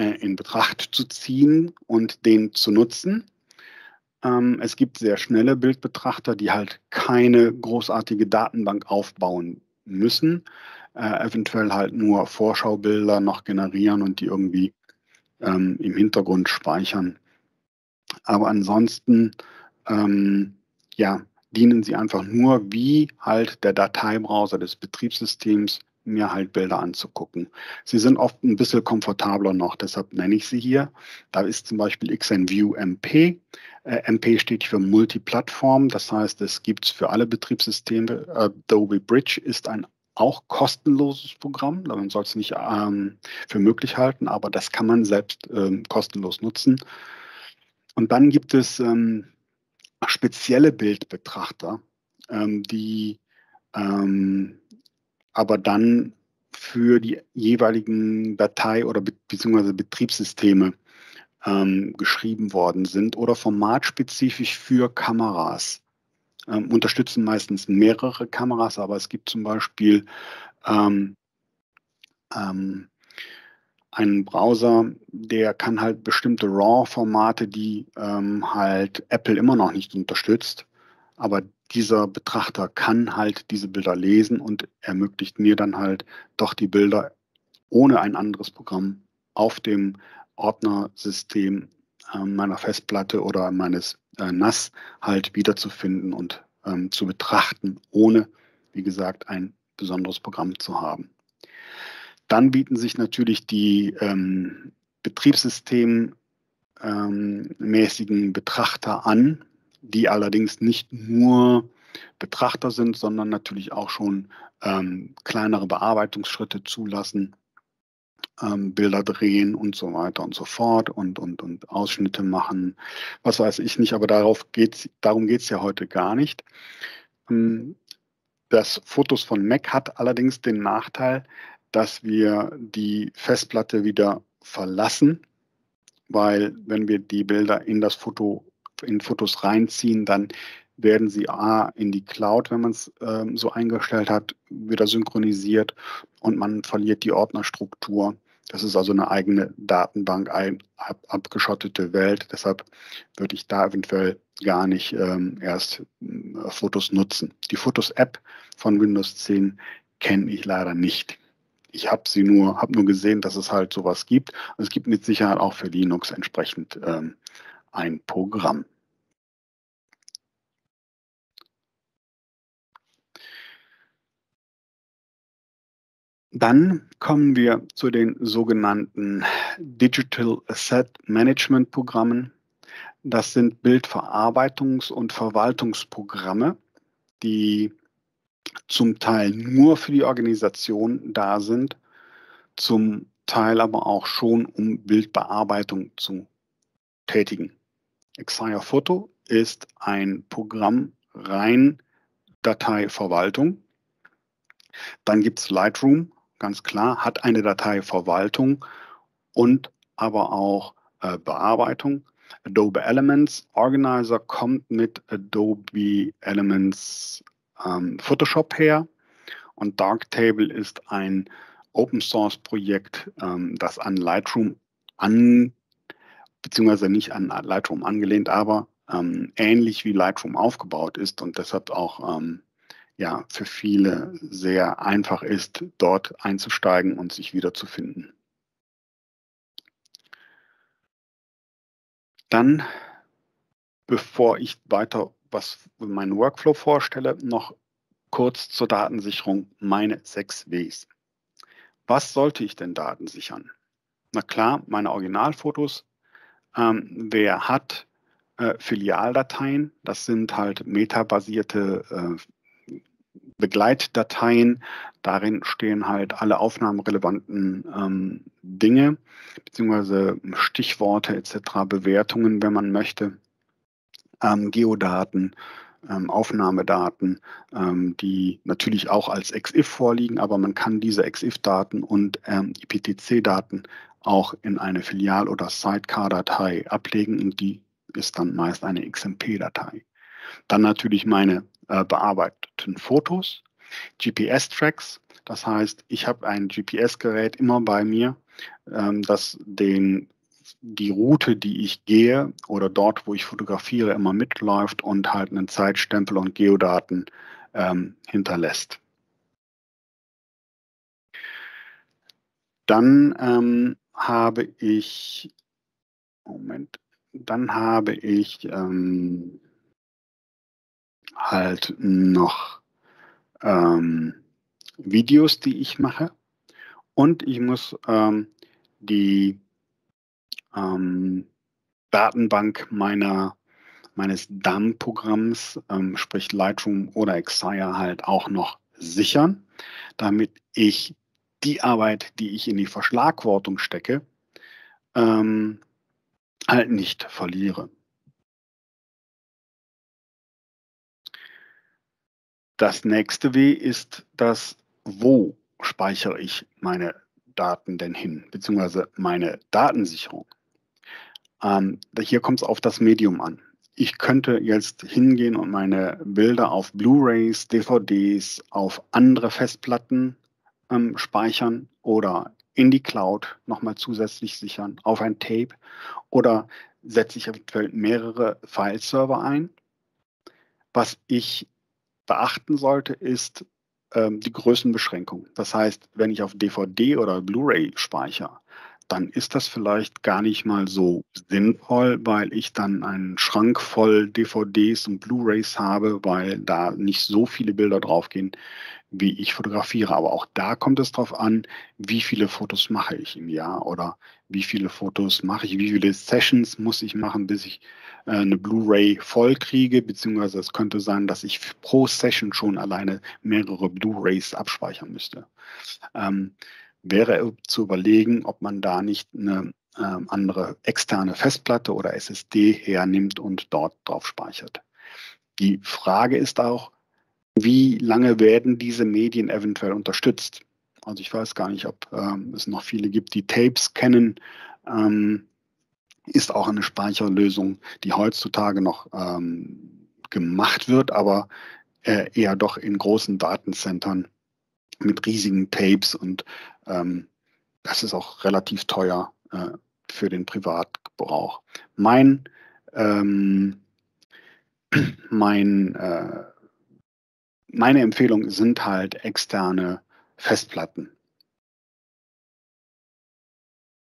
in Betracht zu ziehen und den zu nutzen. Ähm, es gibt sehr schnelle Bildbetrachter, die halt keine großartige Datenbank aufbauen müssen, äh, eventuell halt nur Vorschaubilder noch generieren und die irgendwie ähm, im Hintergrund speichern. Aber ansonsten ähm, ja, dienen sie einfach nur wie halt der Dateibrowser des Betriebssystems mir halt Bilder anzugucken. Sie sind oft ein bisschen komfortabler noch, deshalb nenne ich sie hier. Da ist zum Beispiel XNView MP. Äh, MP steht für Multiplattform, das heißt, es gibt es für alle Betriebssysteme. Adobe Bridge ist ein auch kostenloses Programm. Man soll es nicht ähm, für möglich halten, aber das kann man selbst ähm, kostenlos nutzen. Und dann gibt es ähm, spezielle Bildbetrachter, ähm, die ähm, aber dann für die jeweiligen Datei- oder be beziehungsweise Betriebssysteme ähm, geschrieben worden sind oder formatspezifisch für Kameras. Ähm, unterstützen meistens mehrere Kameras, aber es gibt zum Beispiel ähm, ähm einen Browser, der kann halt bestimmte RAW-Formate, die ähm, halt Apple immer noch nicht unterstützt, aber dieser Betrachter kann halt diese Bilder lesen und ermöglicht mir dann halt doch die Bilder ohne ein anderes Programm auf dem Ordnersystem äh, meiner Festplatte oder meines äh, NAS halt wiederzufinden und ähm, zu betrachten, ohne, wie gesagt, ein besonderes Programm zu haben. Dann bieten sich natürlich die ähm, Betriebssystemmäßigen ähm, Betrachter an, die allerdings nicht nur Betrachter sind, sondern natürlich auch schon ähm, kleinere Bearbeitungsschritte zulassen, ähm, Bilder drehen und so weiter und so fort und, und, und Ausschnitte machen, was weiß ich nicht, aber darauf geht's, darum geht es ja heute gar nicht. Ähm, das Fotos von Mac hat allerdings den Nachteil, dass wir die Festplatte wieder verlassen, weil wenn wir die Bilder in das Foto in Fotos reinziehen, dann werden sie A in die Cloud, wenn man es ähm, so eingestellt hat, wieder synchronisiert und man verliert die Ordnerstruktur. Das ist also eine eigene Datenbank, ein ab, abgeschottete Welt. Deshalb würde ich da eventuell gar nicht ähm, erst äh, Fotos nutzen. Die Fotos-App von Windows 10 kenne ich leider nicht. Ich habe sie nur, habe nur gesehen, dass es halt sowas gibt. Es gibt mit Sicherheit auch für Linux entsprechend ähm, ein Programm. Dann kommen wir zu den sogenannten Digital Asset Management Programmen. Das sind Bildverarbeitungs- und Verwaltungsprogramme, die zum Teil nur für die Organisation da sind, zum Teil aber auch schon, um Bildbearbeitung zu tätigen. Xaya Photo ist ein Programm rein Dateiverwaltung. Dann gibt es Lightroom, ganz klar, hat eine Dateiverwaltung und aber auch äh, Bearbeitung. Adobe Elements Organizer kommt mit Adobe Elements ähm, Photoshop her Und Darktable ist ein Open Source Projekt, ähm, das an Lightroom an, beziehungsweise nicht an Lightroom angelehnt, aber ähm, ähnlich wie Lightroom aufgebaut ist und deshalb auch ähm, ja, für viele sehr einfach ist, dort einzusteigen und sich wiederzufinden. Dann, bevor ich weiter was meinen Workflow vorstelle, noch kurz zur Datensicherung meine sechs Ws. Was sollte ich denn Daten sichern? Na klar, meine Originalfotos. Ähm, wer hat äh, Filialdateien? Das sind halt metabasierte äh, Begleitdateien. Darin stehen halt alle aufnahmerelevanten ähm, Dinge, beziehungsweise Stichworte etc., Bewertungen, wenn man möchte, ähm, Geodaten, ähm, Aufnahmedaten, ähm, die natürlich auch als EXIF vorliegen, aber man kann diese EXIF-Daten und ähm, IPTC-Daten auch in eine Filial- oder Sidecar-Datei ablegen und die ist dann meist eine XMP-Datei. Dann natürlich meine äh, bearbeiteten Fotos, GPS-Tracks, das heißt, ich habe ein GPS-Gerät immer bei mir, ähm, das den die Route, die ich gehe oder dort, wo ich fotografiere, immer mitläuft und halt einen Zeitstempel und Geodaten ähm, hinterlässt. Dann ähm, habe ich, Moment, dann habe ich ähm, halt noch ähm, Videos, die ich mache. Und ich muss ähm, die ähm, Datenbank meiner, meines DAM-Programms, ähm, sprich Lightroom oder Xire, halt auch noch sichern, damit ich die Arbeit, die ich in die Verschlagwortung stecke, ähm, halt nicht verliere. Das nächste W ist das, wo speichere ich meine Daten denn hin, beziehungsweise meine Datensicherung. Ähm, hier kommt es auf das Medium an. Ich könnte jetzt hingehen und meine Bilder auf Blu-rays, DVDs, auf andere Festplatten ähm, speichern oder in die Cloud nochmal zusätzlich sichern, auf ein Tape oder setze ich eventuell mehrere File-Server ein. Was ich beachten sollte, ist ähm, die Größenbeschränkung. Das heißt, wenn ich auf DVD oder Blu-ray speichere, dann ist das vielleicht gar nicht mal so sinnvoll, weil ich dann einen Schrank voll DVDs und Blu-rays habe, weil da nicht so viele Bilder draufgehen, wie ich fotografiere. Aber auch da kommt es darauf an, wie viele Fotos mache ich im Jahr oder wie viele Fotos mache ich, wie viele Sessions muss ich machen, bis ich äh, eine Blu-ray voll kriege, beziehungsweise es könnte sein, dass ich pro Session schon alleine mehrere Blu-rays abspeichern müsste. Ähm, wäre zu überlegen, ob man da nicht eine äh, andere externe Festplatte oder SSD hernimmt und dort drauf speichert. Die Frage ist auch, wie lange werden diese Medien eventuell unterstützt? Also ich weiß gar nicht, ob ähm, es noch viele gibt, die Tapes kennen. Ähm, ist auch eine Speicherlösung, die heutzutage noch ähm, gemacht wird, aber äh, eher doch in großen Datencentern mit riesigen Tapes und ähm, das ist auch relativ teuer äh, für den Privatgebrauch. Mein, ähm, mein, äh, meine Empfehlung sind halt externe Festplatten.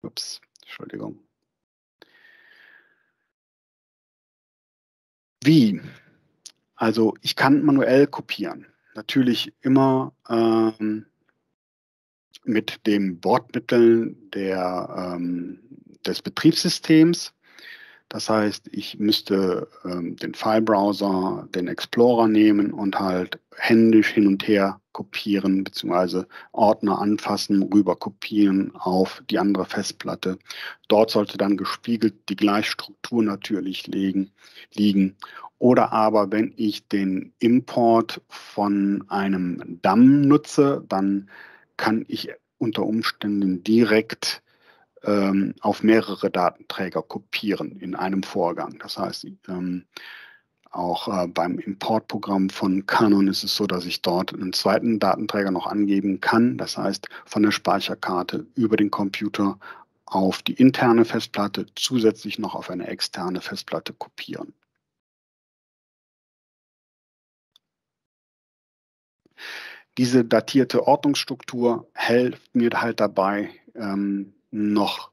Ups, Entschuldigung. Wie? Also ich kann manuell kopieren natürlich immer ähm, mit dem Bordmitteln der, ähm, des Betriebssystems. Das heißt, ich müsste ähm, den File-Browser, den Explorer nehmen und halt händisch hin und her kopieren, beziehungsweise Ordner anfassen, rüber kopieren auf die andere Festplatte. Dort sollte dann gespiegelt die Gleichstruktur natürlich liegen. Oder aber, wenn ich den Import von einem DAM nutze, dann kann ich unter Umständen direkt ähm, auf mehrere Datenträger kopieren in einem Vorgang. Das heißt, ähm, auch äh, beim Importprogramm von Canon ist es so, dass ich dort einen zweiten Datenträger noch angeben kann. Das heißt, von der Speicherkarte über den Computer auf die interne Festplatte zusätzlich noch auf eine externe Festplatte kopieren. Diese datierte Ordnungsstruktur hilft mir halt dabei, ähm, noch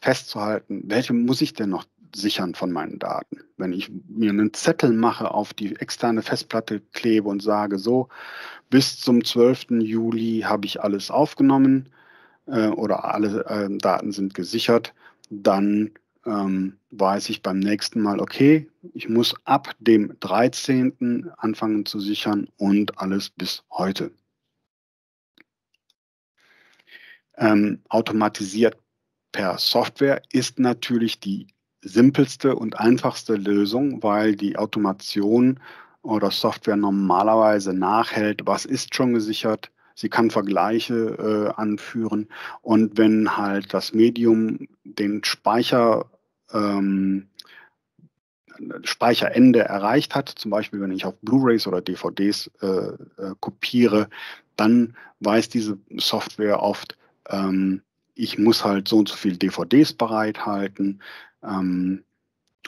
festzuhalten, welche muss ich denn noch sichern von meinen Daten. Wenn ich mir einen Zettel mache, auf die externe Festplatte klebe und sage, so, bis zum 12. Juli habe ich alles aufgenommen äh, oder alle äh, Daten sind gesichert, dann ähm, weiß ich beim nächsten Mal, okay, ich muss ab dem 13. anfangen zu sichern und alles bis heute. Ähm, automatisiert per Software ist natürlich die simpelste und einfachste Lösung, weil die Automation oder Software normalerweise nachhält, was ist schon gesichert. Sie kann Vergleiche äh, anführen und wenn halt das Medium den Speicher ähm, Speicherende erreicht hat, zum Beispiel wenn ich auf Blu-rays oder DVDs äh, äh, kopiere, dann weiß diese Software oft, ähm, ich muss halt so und so viel DVDs bereithalten. Ähm,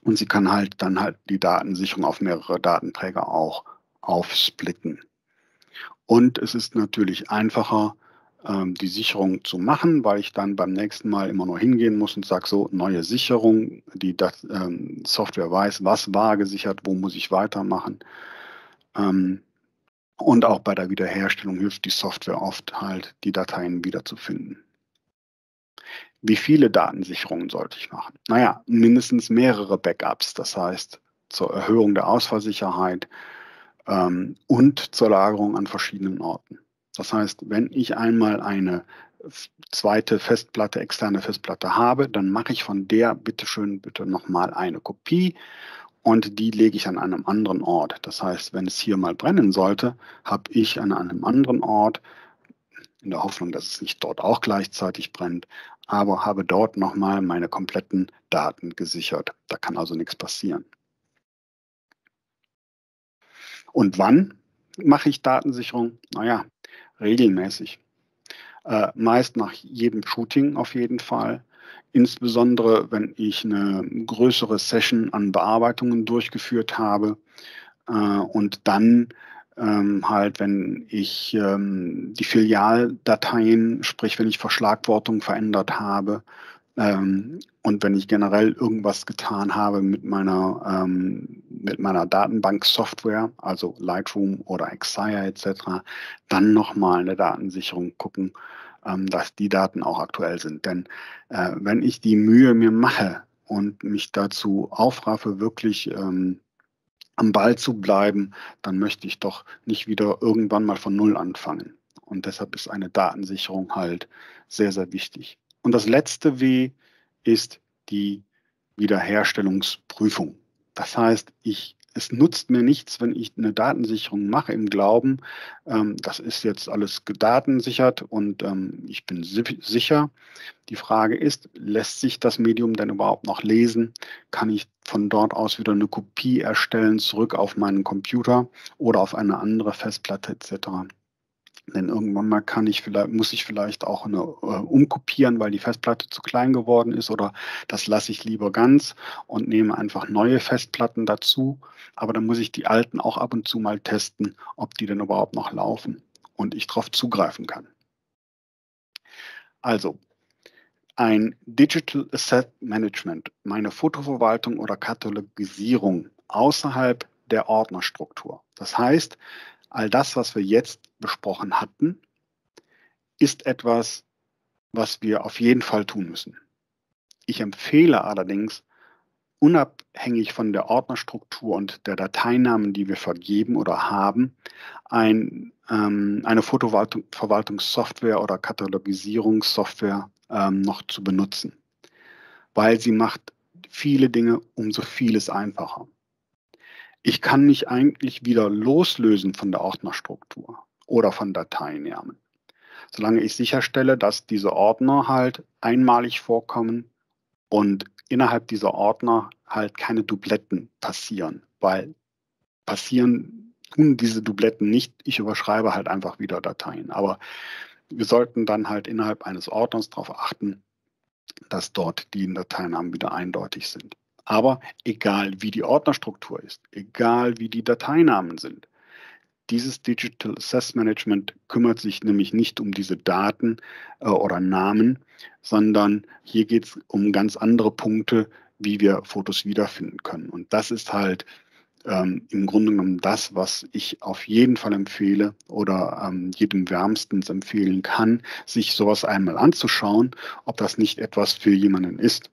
und sie kann halt dann halt die Datensicherung auf mehrere Datenträger auch aufsplitten. Und es ist natürlich einfacher, ähm, die Sicherung zu machen, weil ich dann beim nächsten Mal immer nur hingehen muss und sage so, neue Sicherung, die das, ähm, Software weiß, was war gesichert, wo muss ich weitermachen. Ähm, und auch bei der Wiederherstellung hilft die Software oft halt, die Dateien wiederzufinden. Wie viele Datensicherungen sollte ich machen? Naja, mindestens mehrere Backups, das heißt zur Erhöhung der Ausfallsicherheit ähm, und zur Lagerung an verschiedenen Orten. Das heißt, wenn ich einmal eine zweite Festplatte, externe Festplatte habe, dann mache ich von der bitteschön bitte nochmal eine Kopie und die lege ich an einem anderen Ort. Das heißt, wenn es hier mal brennen sollte, habe ich an einem anderen Ort, in der Hoffnung, dass es nicht dort auch gleichzeitig brennt, aber habe dort nochmal meine kompletten Daten gesichert. Da kann also nichts passieren. Und wann mache ich Datensicherung? Naja, regelmäßig. Äh, meist nach jedem Shooting auf jeden Fall. Insbesondere, wenn ich eine größere Session an Bearbeitungen durchgeführt habe äh, und dann ähm, halt, wenn ich ähm, die Filialdateien, sprich wenn ich Verschlagwortung verändert habe ähm, und wenn ich generell irgendwas getan habe mit meiner, ähm, mit meiner Datenbank-Software, also Lightroom oder Exia etc., dann nochmal eine Datensicherung gucken, ähm, dass die Daten auch aktuell sind. Denn äh, wenn ich die Mühe mir mache und mich dazu aufraffe, wirklich ähm, am Ball zu bleiben, dann möchte ich doch nicht wieder irgendwann mal von Null anfangen. Und deshalb ist eine Datensicherung halt sehr, sehr wichtig. Und das letzte W ist die Wiederherstellungsprüfung. Das heißt, ich es nutzt mir nichts, wenn ich eine Datensicherung mache im Glauben, ähm, das ist jetzt alles gedatensichert und ähm, ich bin sicher. Die Frage ist, lässt sich das Medium denn überhaupt noch lesen? Kann ich von dort aus wieder eine Kopie erstellen, zurück auf meinen Computer oder auf eine andere Festplatte etc.? Denn irgendwann mal kann ich vielleicht, muss ich vielleicht auch eine, äh, umkopieren, weil die Festplatte zu klein geworden ist oder das lasse ich lieber ganz und nehme einfach neue Festplatten dazu. Aber dann muss ich die alten auch ab und zu mal testen, ob die denn überhaupt noch laufen und ich darauf zugreifen kann. Also, ein Digital Asset Management, meine Fotoverwaltung oder Katalogisierung außerhalb der Ordnerstruktur. Das heißt, all das, was wir jetzt besprochen hatten, ist etwas, was wir auf jeden Fall tun müssen. Ich empfehle allerdings, unabhängig von der Ordnerstruktur und der Dateinamen, die wir vergeben oder haben, ein, ähm, eine Fotoverwaltungssoftware oder Katalogisierungssoftware ähm, noch zu benutzen, weil sie macht viele Dinge um so vieles einfacher. Ich kann mich eigentlich wieder loslösen von der Ordnerstruktur oder von Dateinamen. Solange ich sicherstelle, dass diese Ordner halt einmalig vorkommen und innerhalb dieser Ordner halt keine Dubletten passieren, weil passieren, tun diese Dubletten nicht. Ich überschreibe halt einfach wieder Dateien. Aber wir sollten dann halt innerhalb eines Ordners darauf achten, dass dort die Dateinamen wieder eindeutig sind. Aber egal wie die Ordnerstruktur ist, egal wie die Dateinamen sind, dieses Digital Access Management kümmert sich nämlich nicht um diese Daten äh, oder Namen, sondern hier geht es um ganz andere Punkte, wie wir Fotos wiederfinden können. Und das ist halt ähm, im Grunde genommen das, was ich auf jeden Fall empfehle oder ähm, jedem wärmstens empfehlen kann, sich sowas einmal anzuschauen, ob das nicht etwas für jemanden ist,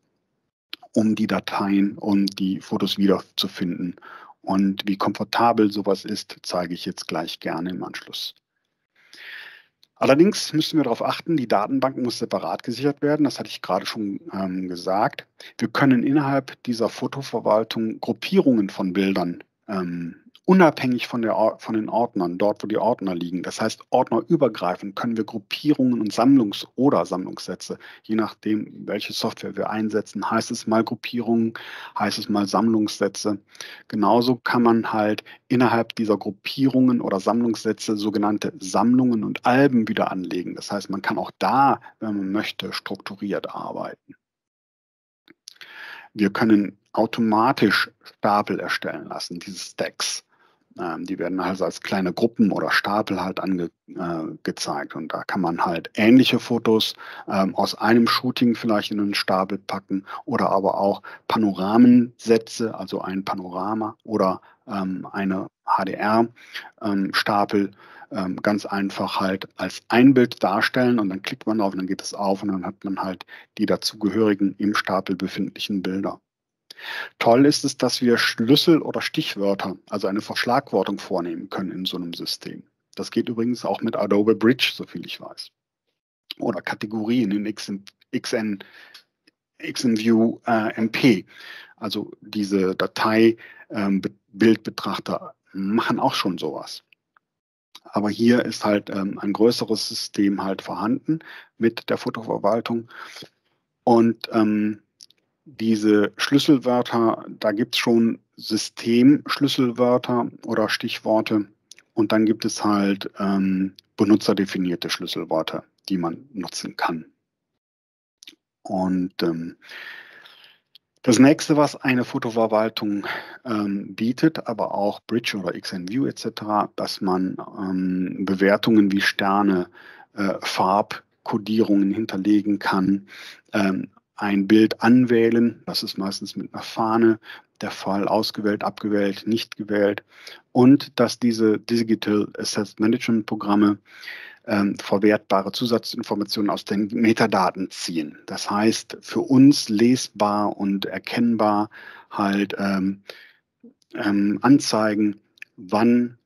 um die Dateien und die Fotos wiederzufinden und wie komfortabel sowas ist, zeige ich jetzt gleich gerne im Anschluss. Allerdings müssen wir darauf achten, die Datenbank muss separat gesichert werden. Das hatte ich gerade schon ähm, gesagt. Wir können innerhalb dieser Fotoverwaltung Gruppierungen von Bildern ähm, unabhängig von, der, von den Ordnern, dort wo die Ordner liegen. Das heißt, ordnerübergreifend können wir Gruppierungen und Sammlungs- oder Sammlungssätze, je nachdem, welche Software wir einsetzen, heißt es mal Gruppierungen, heißt es mal Sammlungssätze. Genauso kann man halt innerhalb dieser Gruppierungen oder Sammlungssätze sogenannte Sammlungen und Alben wieder anlegen. Das heißt, man kann auch da, wenn man möchte, strukturiert arbeiten. Wir können automatisch Stapel erstellen lassen, diese Stacks. Ähm, die werden also als kleine Gruppen oder Stapel halt angezeigt. Ange, äh, und da kann man halt ähnliche Fotos ähm, aus einem Shooting vielleicht in einen Stapel packen oder aber auch Panoramensätze, also ein Panorama oder ähm, eine HDR-Stapel ähm, ganz einfach halt als ein Bild darstellen und dann klickt man auf und dann geht es auf und dann hat man halt die dazugehörigen im Stapel befindlichen Bilder. Toll ist es, dass wir Schlüssel oder Stichwörter, also eine Verschlagwortung vornehmen können in so einem System. Das geht übrigens auch mit Adobe Bridge, soviel ich weiß. Oder Kategorien in XN, XN, XNView äh, MP. Also diese Datei-Bildbetrachter ähm, machen auch schon sowas. Aber hier ist halt ähm, ein größeres System halt vorhanden mit der Fotoverwaltung. Und ähm, diese Schlüsselwörter, da gibt es schon Systemschlüsselwörter oder Stichworte und dann gibt es halt ähm, benutzerdefinierte Schlüsselworte, die man nutzen kann. Und ähm, das nächste, was eine Fotoverwaltung ähm, bietet, aber auch Bridge oder XNView etc., dass man ähm, Bewertungen wie Sterne, äh, Farbkodierungen hinterlegen kann, ähm, ein Bild anwählen. Das ist meistens mit einer Fahne der Fall, ausgewählt, abgewählt, nicht gewählt. Und dass diese Digital Asset Management Programme ähm, verwertbare Zusatzinformationen aus den Metadaten ziehen. Das heißt, für uns lesbar und erkennbar halt ähm, ähm, anzeigen, wann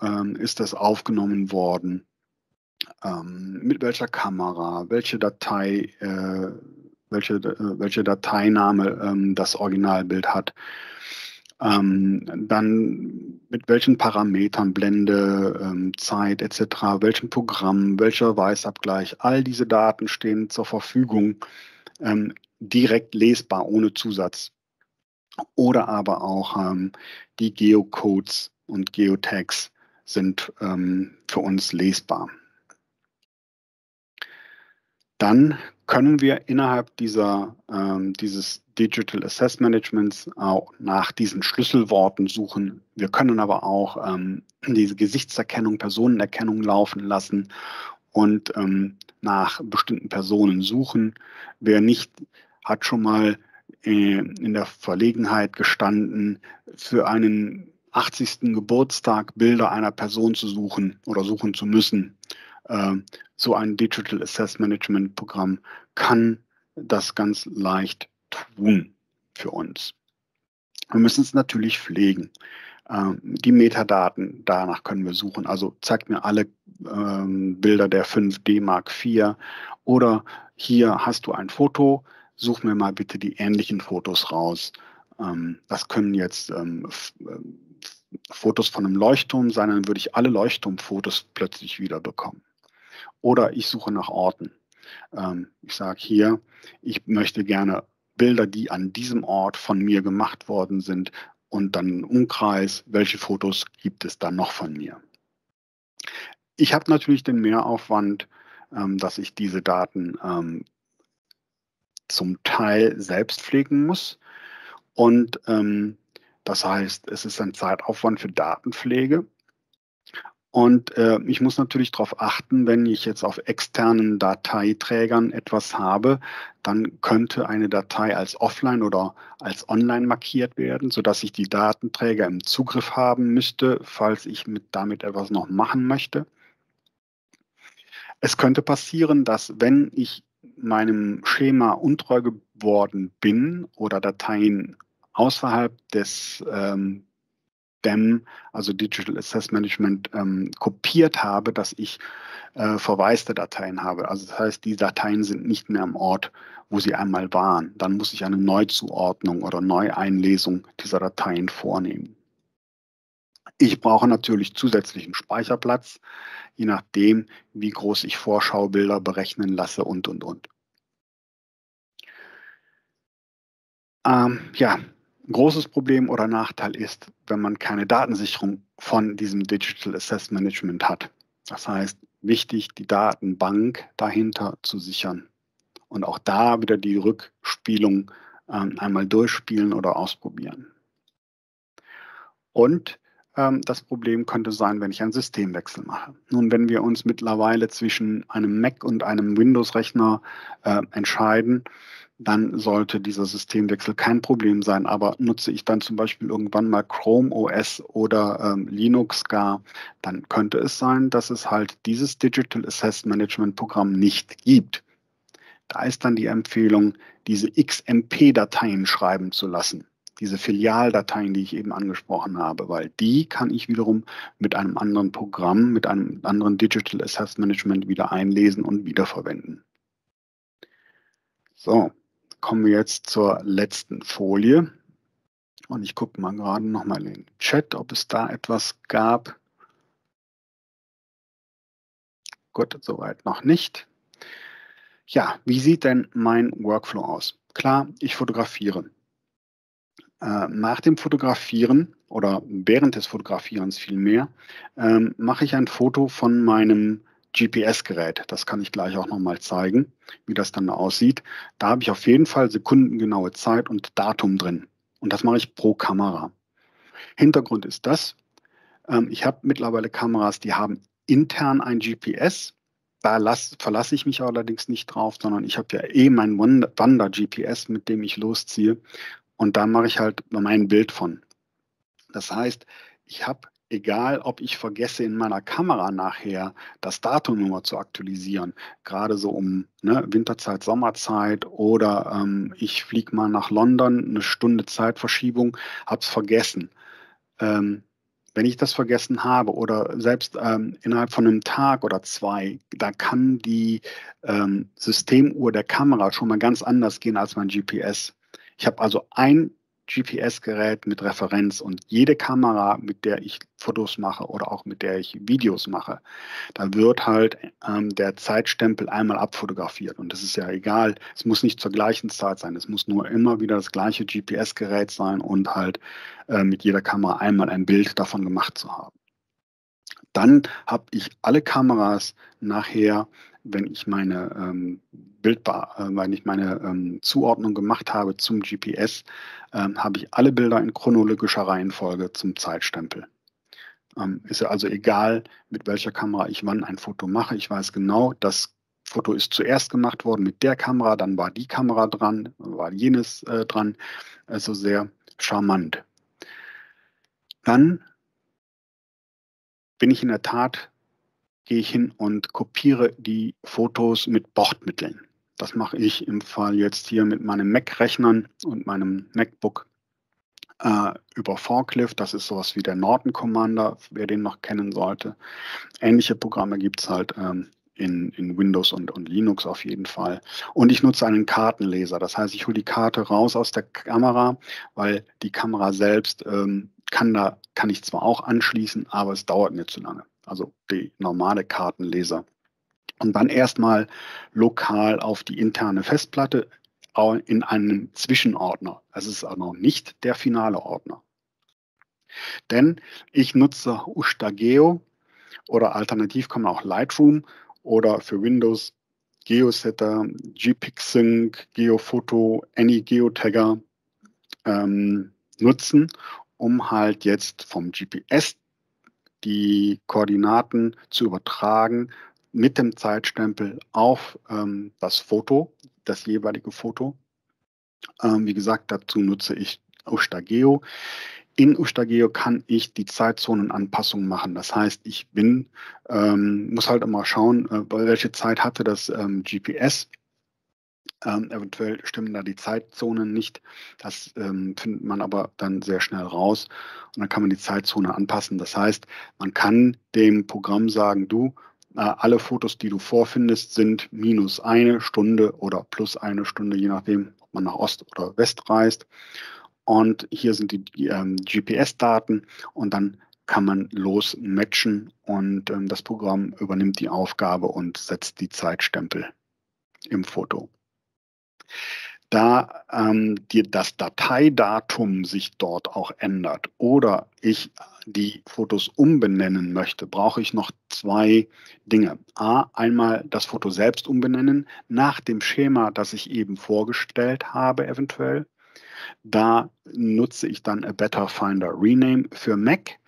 ähm, ist das aufgenommen worden, ähm, mit welcher Kamera, welche Datei äh, welche, äh, welche Dateiname ähm, das Originalbild hat. Ähm, dann mit welchen Parametern, Blende, ähm, Zeit etc., welchem Programm, welcher Weißabgleich, all diese Daten stehen zur Verfügung, ähm, direkt lesbar ohne Zusatz. Oder aber auch ähm, die Geocodes und Geotags sind ähm, für uns lesbar. Dann können wir innerhalb dieser, ähm, dieses Digital Assess Managements auch nach diesen Schlüsselworten suchen. Wir können aber auch ähm, diese Gesichtserkennung, Personenerkennung laufen lassen und ähm, nach bestimmten Personen suchen. Wer nicht, hat schon mal äh, in der Verlegenheit gestanden, für einen 80. Geburtstag Bilder einer Person zu suchen oder suchen zu müssen. Äh, so ein Digital Assess Management Programm kann das ganz leicht tun für uns. Wir müssen es natürlich pflegen. Ähm, die Metadaten, danach können wir suchen. Also zeigt mir alle ähm, Bilder der 5D Mark IV oder hier hast du ein Foto, such mir mal bitte die ähnlichen Fotos raus. Ähm, das können jetzt ähm, Fotos von einem Leuchtturm sein, dann würde ich alle Leuchtturmfotos plötzlich wieder bekommen. Oder ich suche nach Orten. Ähm, ich sage hier, ich möchte gerne Bilder, die an diesem Ort von mir gemacht worden sind und dann einen Umkreis, welche Fotos gibt es dann noch von mir. Ich habe natürlich den Mehraufwand, ähm, dass ich diese Daten ähm, zum Teil selbst pflegen muss. Und ähm, das heißt, es ist ein Zeitaufwand für Datenpflege. Und äh, ich muss natürlich darauf achten, wenn ich jetzt auf externen Dateiträgern etwas habe, dann könnte eine Datei als offline oder als online markiert werden, sodass ich die Datenträger im Zugriff haben müsste, falls ich mit, damit etwas noch machen möchte. Es könnte passieren, dass wenn ich meinem Schema untreu geworden bin oder Dateien außerhalb des ähm, DEM, also Digital Access Management, ähm, kopiert habe, dass ich äh, verwaiste Dateien habe. Also das heißt, die Dateien sind nicht mehr am Ort, wo sie einmal waren. Dann muss ich eine Neuzuordnung oder Neueinlesung dieser Dateien vornehmen. Ich brauche natürlich zusätzlichen Speicherplatz, je nachdem, wie groß ich Vorschaubilder berechnen lasse und, und, und. Ähm, ja, ein großes Problem oder Nachteil ist, wenn man keine Datensicherung von diesem Digital Asset Management hat. Das heißt, wichtig, die Datenbank dahinter zu sichern und auch da wieder die Rückspielung ähm, einmal durchspielen oder ausprobieren. Und ähm, das Problem könnte sein, wenn ich einen Systemwechsel mache. Nun, wenn wir uns mittlerweile zwischen einem Mac und einem Windows-Rechner äh, entscheiden, dann sollte dieser Systemwechsel kein Problem sein. Aber nutze ich dann zum Beispiel irgendwann mal Chrome OS oder ähm, Linux gar, dann könnte es sein, dass es halt dieses Digital Assess Management Programm nicht gibt. Da ist dann die Empfehlung, diese XMP-Dateien schreiben zu lassen. Diese Filialdateien, die ich eben angesprochen habe, weil die kann ich wiederum mit einem anderen Programm, mit einem anderen Digital Assess Management wieder einlesen und wiederverwenden. So, kommen wir jetzt zur letzten Folie. Und ich gucke mal gerade nochmal in den Chat, ob es da etwas gab. Gut, soweit noch nicht. Ja, wie sieht denn mein Workflow aus? Klar, ich fotografiere. Äh, nach dem Fotografieren oder während des Fotografierens vielmehr, ähm, mache ich ein Foto von meinem GPS-Gerät. Das kann ich gleich auch nochmal zeigen, wie das dann aussieht. Da habe ich auf jeden Fall sekundengenaue Zeit und Datum drin. Und das mache ich pro Kamera. Hintergrund ist das. Ähm, ich habe mittlerweile Kameras, die haben intern ein GPS. Da lass, verlasse ich mich allerdings nicht drauf, sondern ich habe ja eh mein Wander-GPS, mit dem ich losziehe. Und da mache ich halt mein Bild von. Das heißt, ich habe egal ob ich vergesse in meiner Kamera nachher das Datum immer zu aktualisieren, gerade so um ne, Winterzeit, Sommerzeit oder ähm, ich fliege mal nach London, eine Stunde Zeitverschiebung, habe es vergessen. Ähm, wenn ich das vergessen habe oder selbst ähm, innerhalb von einem Tag oder zwei, da kann die ähm, Systemuhr der Kamera schon mal ganz anders gehen als mein GPS. Ich habe also ein GPS-Gerät mit Referenz und jede Kamera, mit der ich Fotos mache oder auch mit der ich Videos mache, da wird halt ähm, der Zeitstempel einmal abfotografiert. Und das ist ja egal, es muss nicht zur gleichen Zeit sein, es muss nur immer wieder das gleiche GPS-Gerät sein und halt äh, mit jeder Kamera einmal ein Bild davon gemacht zu haben. Dann habe ich alle Kameras nachher wenn ich meine ähm, Bildbar, äh, wenn ich meine ähm, Zuordnung gemacht habe zum GPS, ähm, habe ich alle Bilder in chronologischer Reihenfolge zum Zeitstempel. Ähm, ist ja also egal, mit welcher Kamera ich wann ein Foto mache. Ich weiß genau, das Foto ist zuerst gemacht worden mit der Kamera, dann war die Kamera dran, war jenes äh, dran. Also sehr charmant. Dann bin ich in der Tat gehe ich hin und kopiere die Fotos mit Bordmitteln. Das mache ich im Fall jetzt hier mit meinem Mac-Rechnern und meinem MacBook äh, über Forklift. Das ist sowas wie der Norton Commander, wer den noch kennen sollte. Ähnliche Programme gibt es halt ähm, in, in Windows und, und Linux auf jeden Fall. Und ich nutze einen Kartenleser. Das heißt, ich hole die Karte raus aus der Kamera, weil die Kamera selbst ähm, kann da kann ich zwar auch anschließen, aber es dauert mir zu lange also die normale Kartenleser. Und dann erstmal lokal auf die interne Festplatte in einem Zwischenordner. Es ist auch noch nicht der finale Ordner. Denn ich nutze Ustageo oder alternativ kann man auch Lightroom oder für Windows Geosetter, GPixSync, Geophoto, AnyGeotagger ähm, nutzen, um halt jetzt vom GPS die Koordinaten zu übertragen mit dem Zeitstempel auf ähm, das Foto, das jeweilige Foto. Ähm, wie gesagt, dazu nutze ich Ustageo. In Ustageo kann ich die Zeitzonenanpassung machen. Das heißt, ich bin, ähm, muss halt immer schauen, äh, welche Zeit hatte das ähm, GPS. Ähm, eventuell stimmen da die Zeitzonen nicht. Das ähm, findet man aber dann sehr schnell raus und dann kann man die Zeitzone anpassen. Das heißt, man kann dem Programm sagen, du, äh, alle Fotos, die du vorfindest, sind minus eine Stunde oder plus eine Stunde, je nachdem, ob man nach Ost oder West reist. Und hier sind die ähm, GPS-Daten und dann kann man los matchen und ähm, das Programm übernimmt die Aufgabe und setzt die Zeitstempel im Foto. Da ähm, die, das Dateidatum sich dort auch ändert oder ich die Fotos umbenennen möchte, brauche ich noch zwei Dinge. A, einmal das Foto selbst umbenennen nach dem Schema, das ich eben vorgestellt habe, eventuell. Da nutze ich dann a Better Finder Rename für Mac.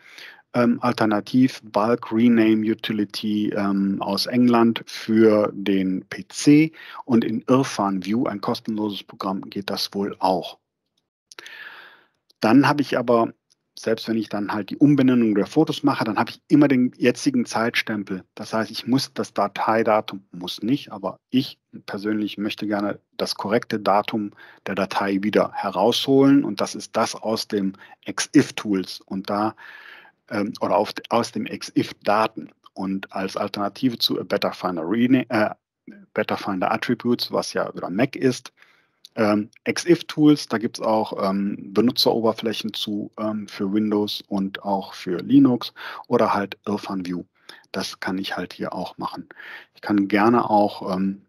Ähm, alternativ Bulk Rename Utility ähm, aus England für den PC und in Irfan View, ein kostenloses Programm, geht das wohl auch. Dann habe ich aber selbst wenn ich dann halt die Umbenennung der Fotos mache, dann habe ich immer den jetzigen Zeitstempel. Das heißt, ich muss das Dateidatum, muss nicht, aber ich persönlich möchte gerne das korrekte Datum der Datei wieder herausholen und das ist das aus dem XIF-Tools und da ähm, oder auf, aus dem XIF-Daten und als Alternative zu Better Finder, äh, Better Finder Attributes, was ja wieder Mac ist, ähm, XIF-Tools, da gibt es auch ähm, Benutzeroberflächen zu ähm, für Windows und auch für Linux oder halt Irfan View. Das kann ich halt hier auch machen. Ich kann gerne auch, ähm,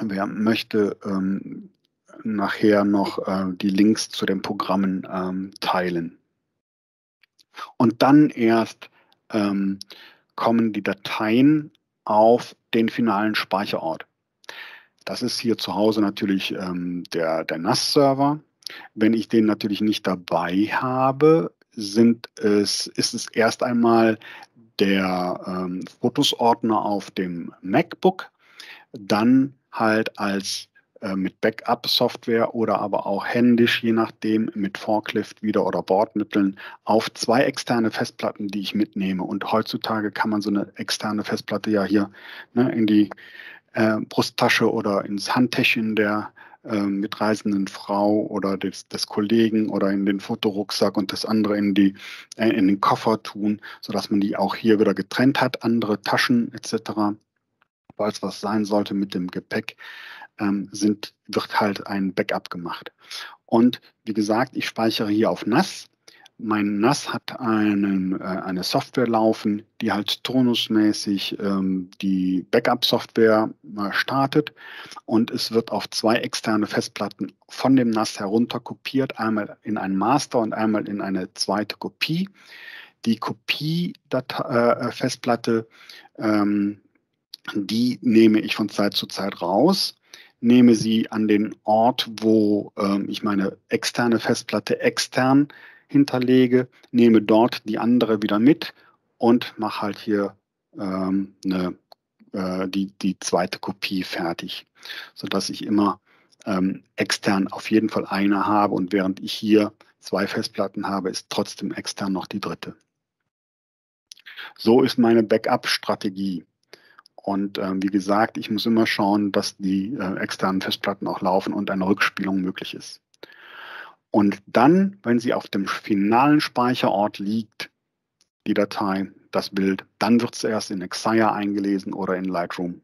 wer möchte, ähm, nachher noch äh, die Links zu den Programmen ähm, teilen. Und dann erst kommen die Dateien auf den finalen Speicherort. Das ist hier zu Hause natürlich ähm, der, der NAS-Server. Wenn ich den natürlich nicht dabei habe, sind es, ist es erst einmal der ähm, Fotos-Ordner auf dem MacBook, dann halt als mit Backup-Software oder aber auch händisch, je nachdem, mit Forklift wieder oder Bordmitteln auf zwei externe Festplatten, die ich mitnehme. Und heutzutage kann man so eine externe Festplatte ja hier ne, in die äh, Brusttasche oder ins Handtäschchen der äh, mitreisenden Frau oder des, des, Kollegen oder in den Fotorucksack und das andere in, die, äh, in den Koffer tun, sodass man die auch hier wieder getrennt hat, andere Taschen etc. Falls was sein sollte mit dem Gepäck, ähm, sind, wird halt ein Backup gemacht. Und wie gesagt, ich speichere hier auf NAS mein NAS hat einen, äh, eine Software laufen, die halt turnusmäßig ähm, die Backup-Software äh, startet und es wird auf zwei externe Festplatten von dem NAS herunter kopiert, einmal in einen Master und einmal in eine zweite Kopie. Die Kopie-Festplatte, äh, ähm, die nehme ich von Zeit zu Zeit raus nehme sie an den Ort, wo ähm, ich meine externe Festplatte extern hinterlege, nehme dort die andere wieder mit und mache halt hier ähm, eine, äh, die, die zweite Kopie fertig, sodass ich immer ähm, extern auf jeden Fall eine habe und während ich hier zwei Festplatten habe, ist trotzdem extern noch die dritte. So ist meine Backup-Strategie. Und ähm, wie gesagt, ich muss immer schauen, dass die äh, externen Festplatten auch laufen und eine Rückspielung möglich ist. Und dann, wenn sie auf dem finalen Speicherort liegt, die Datei, das Bild, dann wird es erst in Exia eingelesen oder in Lightroom.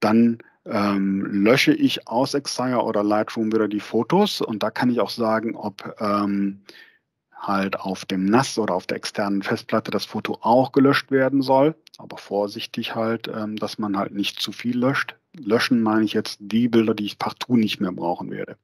Dann ähm, lösche ich aus Exia oder Lightroom wieder die Fotos und da kann ich auch sagen, ob ähm, halt auf dem NAS oder auf der externen Festplatte das Foto auch gelöscht werden soll. Aber vorsichtig halt, ähm, dass man halt nicht zu viel löscht. Löschen meine ich jetzt die Bilder, die ich partout nicht mehr brauchen werde.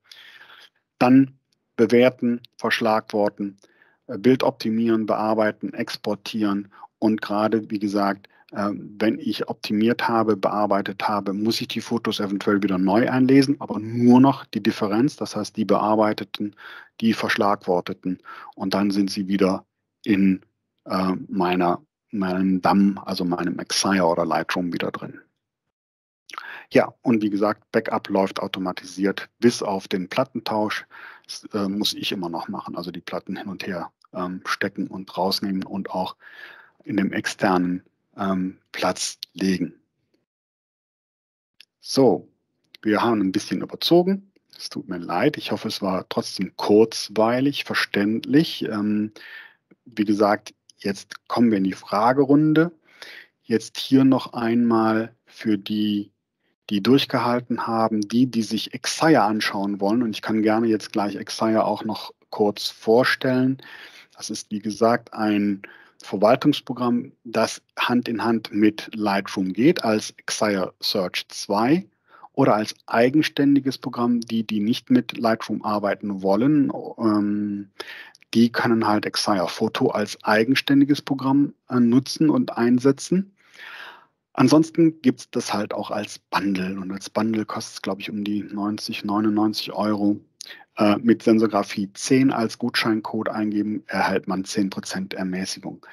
Dann bewerten, Verschlagworten äh, Bild optimieren, bearbeiten, exportieren und gerade, wie gesagt, wenn ich optimiert habe, bearbeitet habe, muss ich die Fotos eventuell wieder neu einlesen, aber nur noch die Differenz, das heißt die bearbeiteten, die verschlagworteten und dann sind sie wieder in äh, meiner, meinem DAM, also meinem Exire oder Lightroom wieder drin. Ja, und wie gesagt, Backup läuft automatisiert bis auf den Plattentausch. Das äh, muss ich immer noch machen, also die Platten hin und her ähm, stecken und rausnehmen und auch in dem externen ähm, Platz legen. So, wir haben ein bisschen überzogen. Es tut mir leid. Ich hoffe, es war trotzdem kurzweilig, verständlich. Ähm, wie gesagt, jetzt kommen wir in die Fragerunde. Jetzt hier noch einmal für die, die durchgehalten haben, die, die sich Exire anschauen wollen. Und ich kann gerne jetzt gleich Exire auch noch kurz vorstellen. Das ist, wie gesagt, ein Verwaltungsprogramm, das Hand in Hand mit Lightroom geht, als Xire Search 2 oder als eigenständiges Programm, die, die nicht mit Lightroom arbeiten wollen, ähm, die können halt Xire Photo als eigenständiges Programm äh, nutzen und einsetzen. Ansonsten gibt es das halt auch als Bundle und als Bundle kostet es, glaube ich, um die 90, 99 Euro. Äh, mit Sensorgrafie 10 als Gutscheincode eingeben, erhält man 10% Ermäßigung.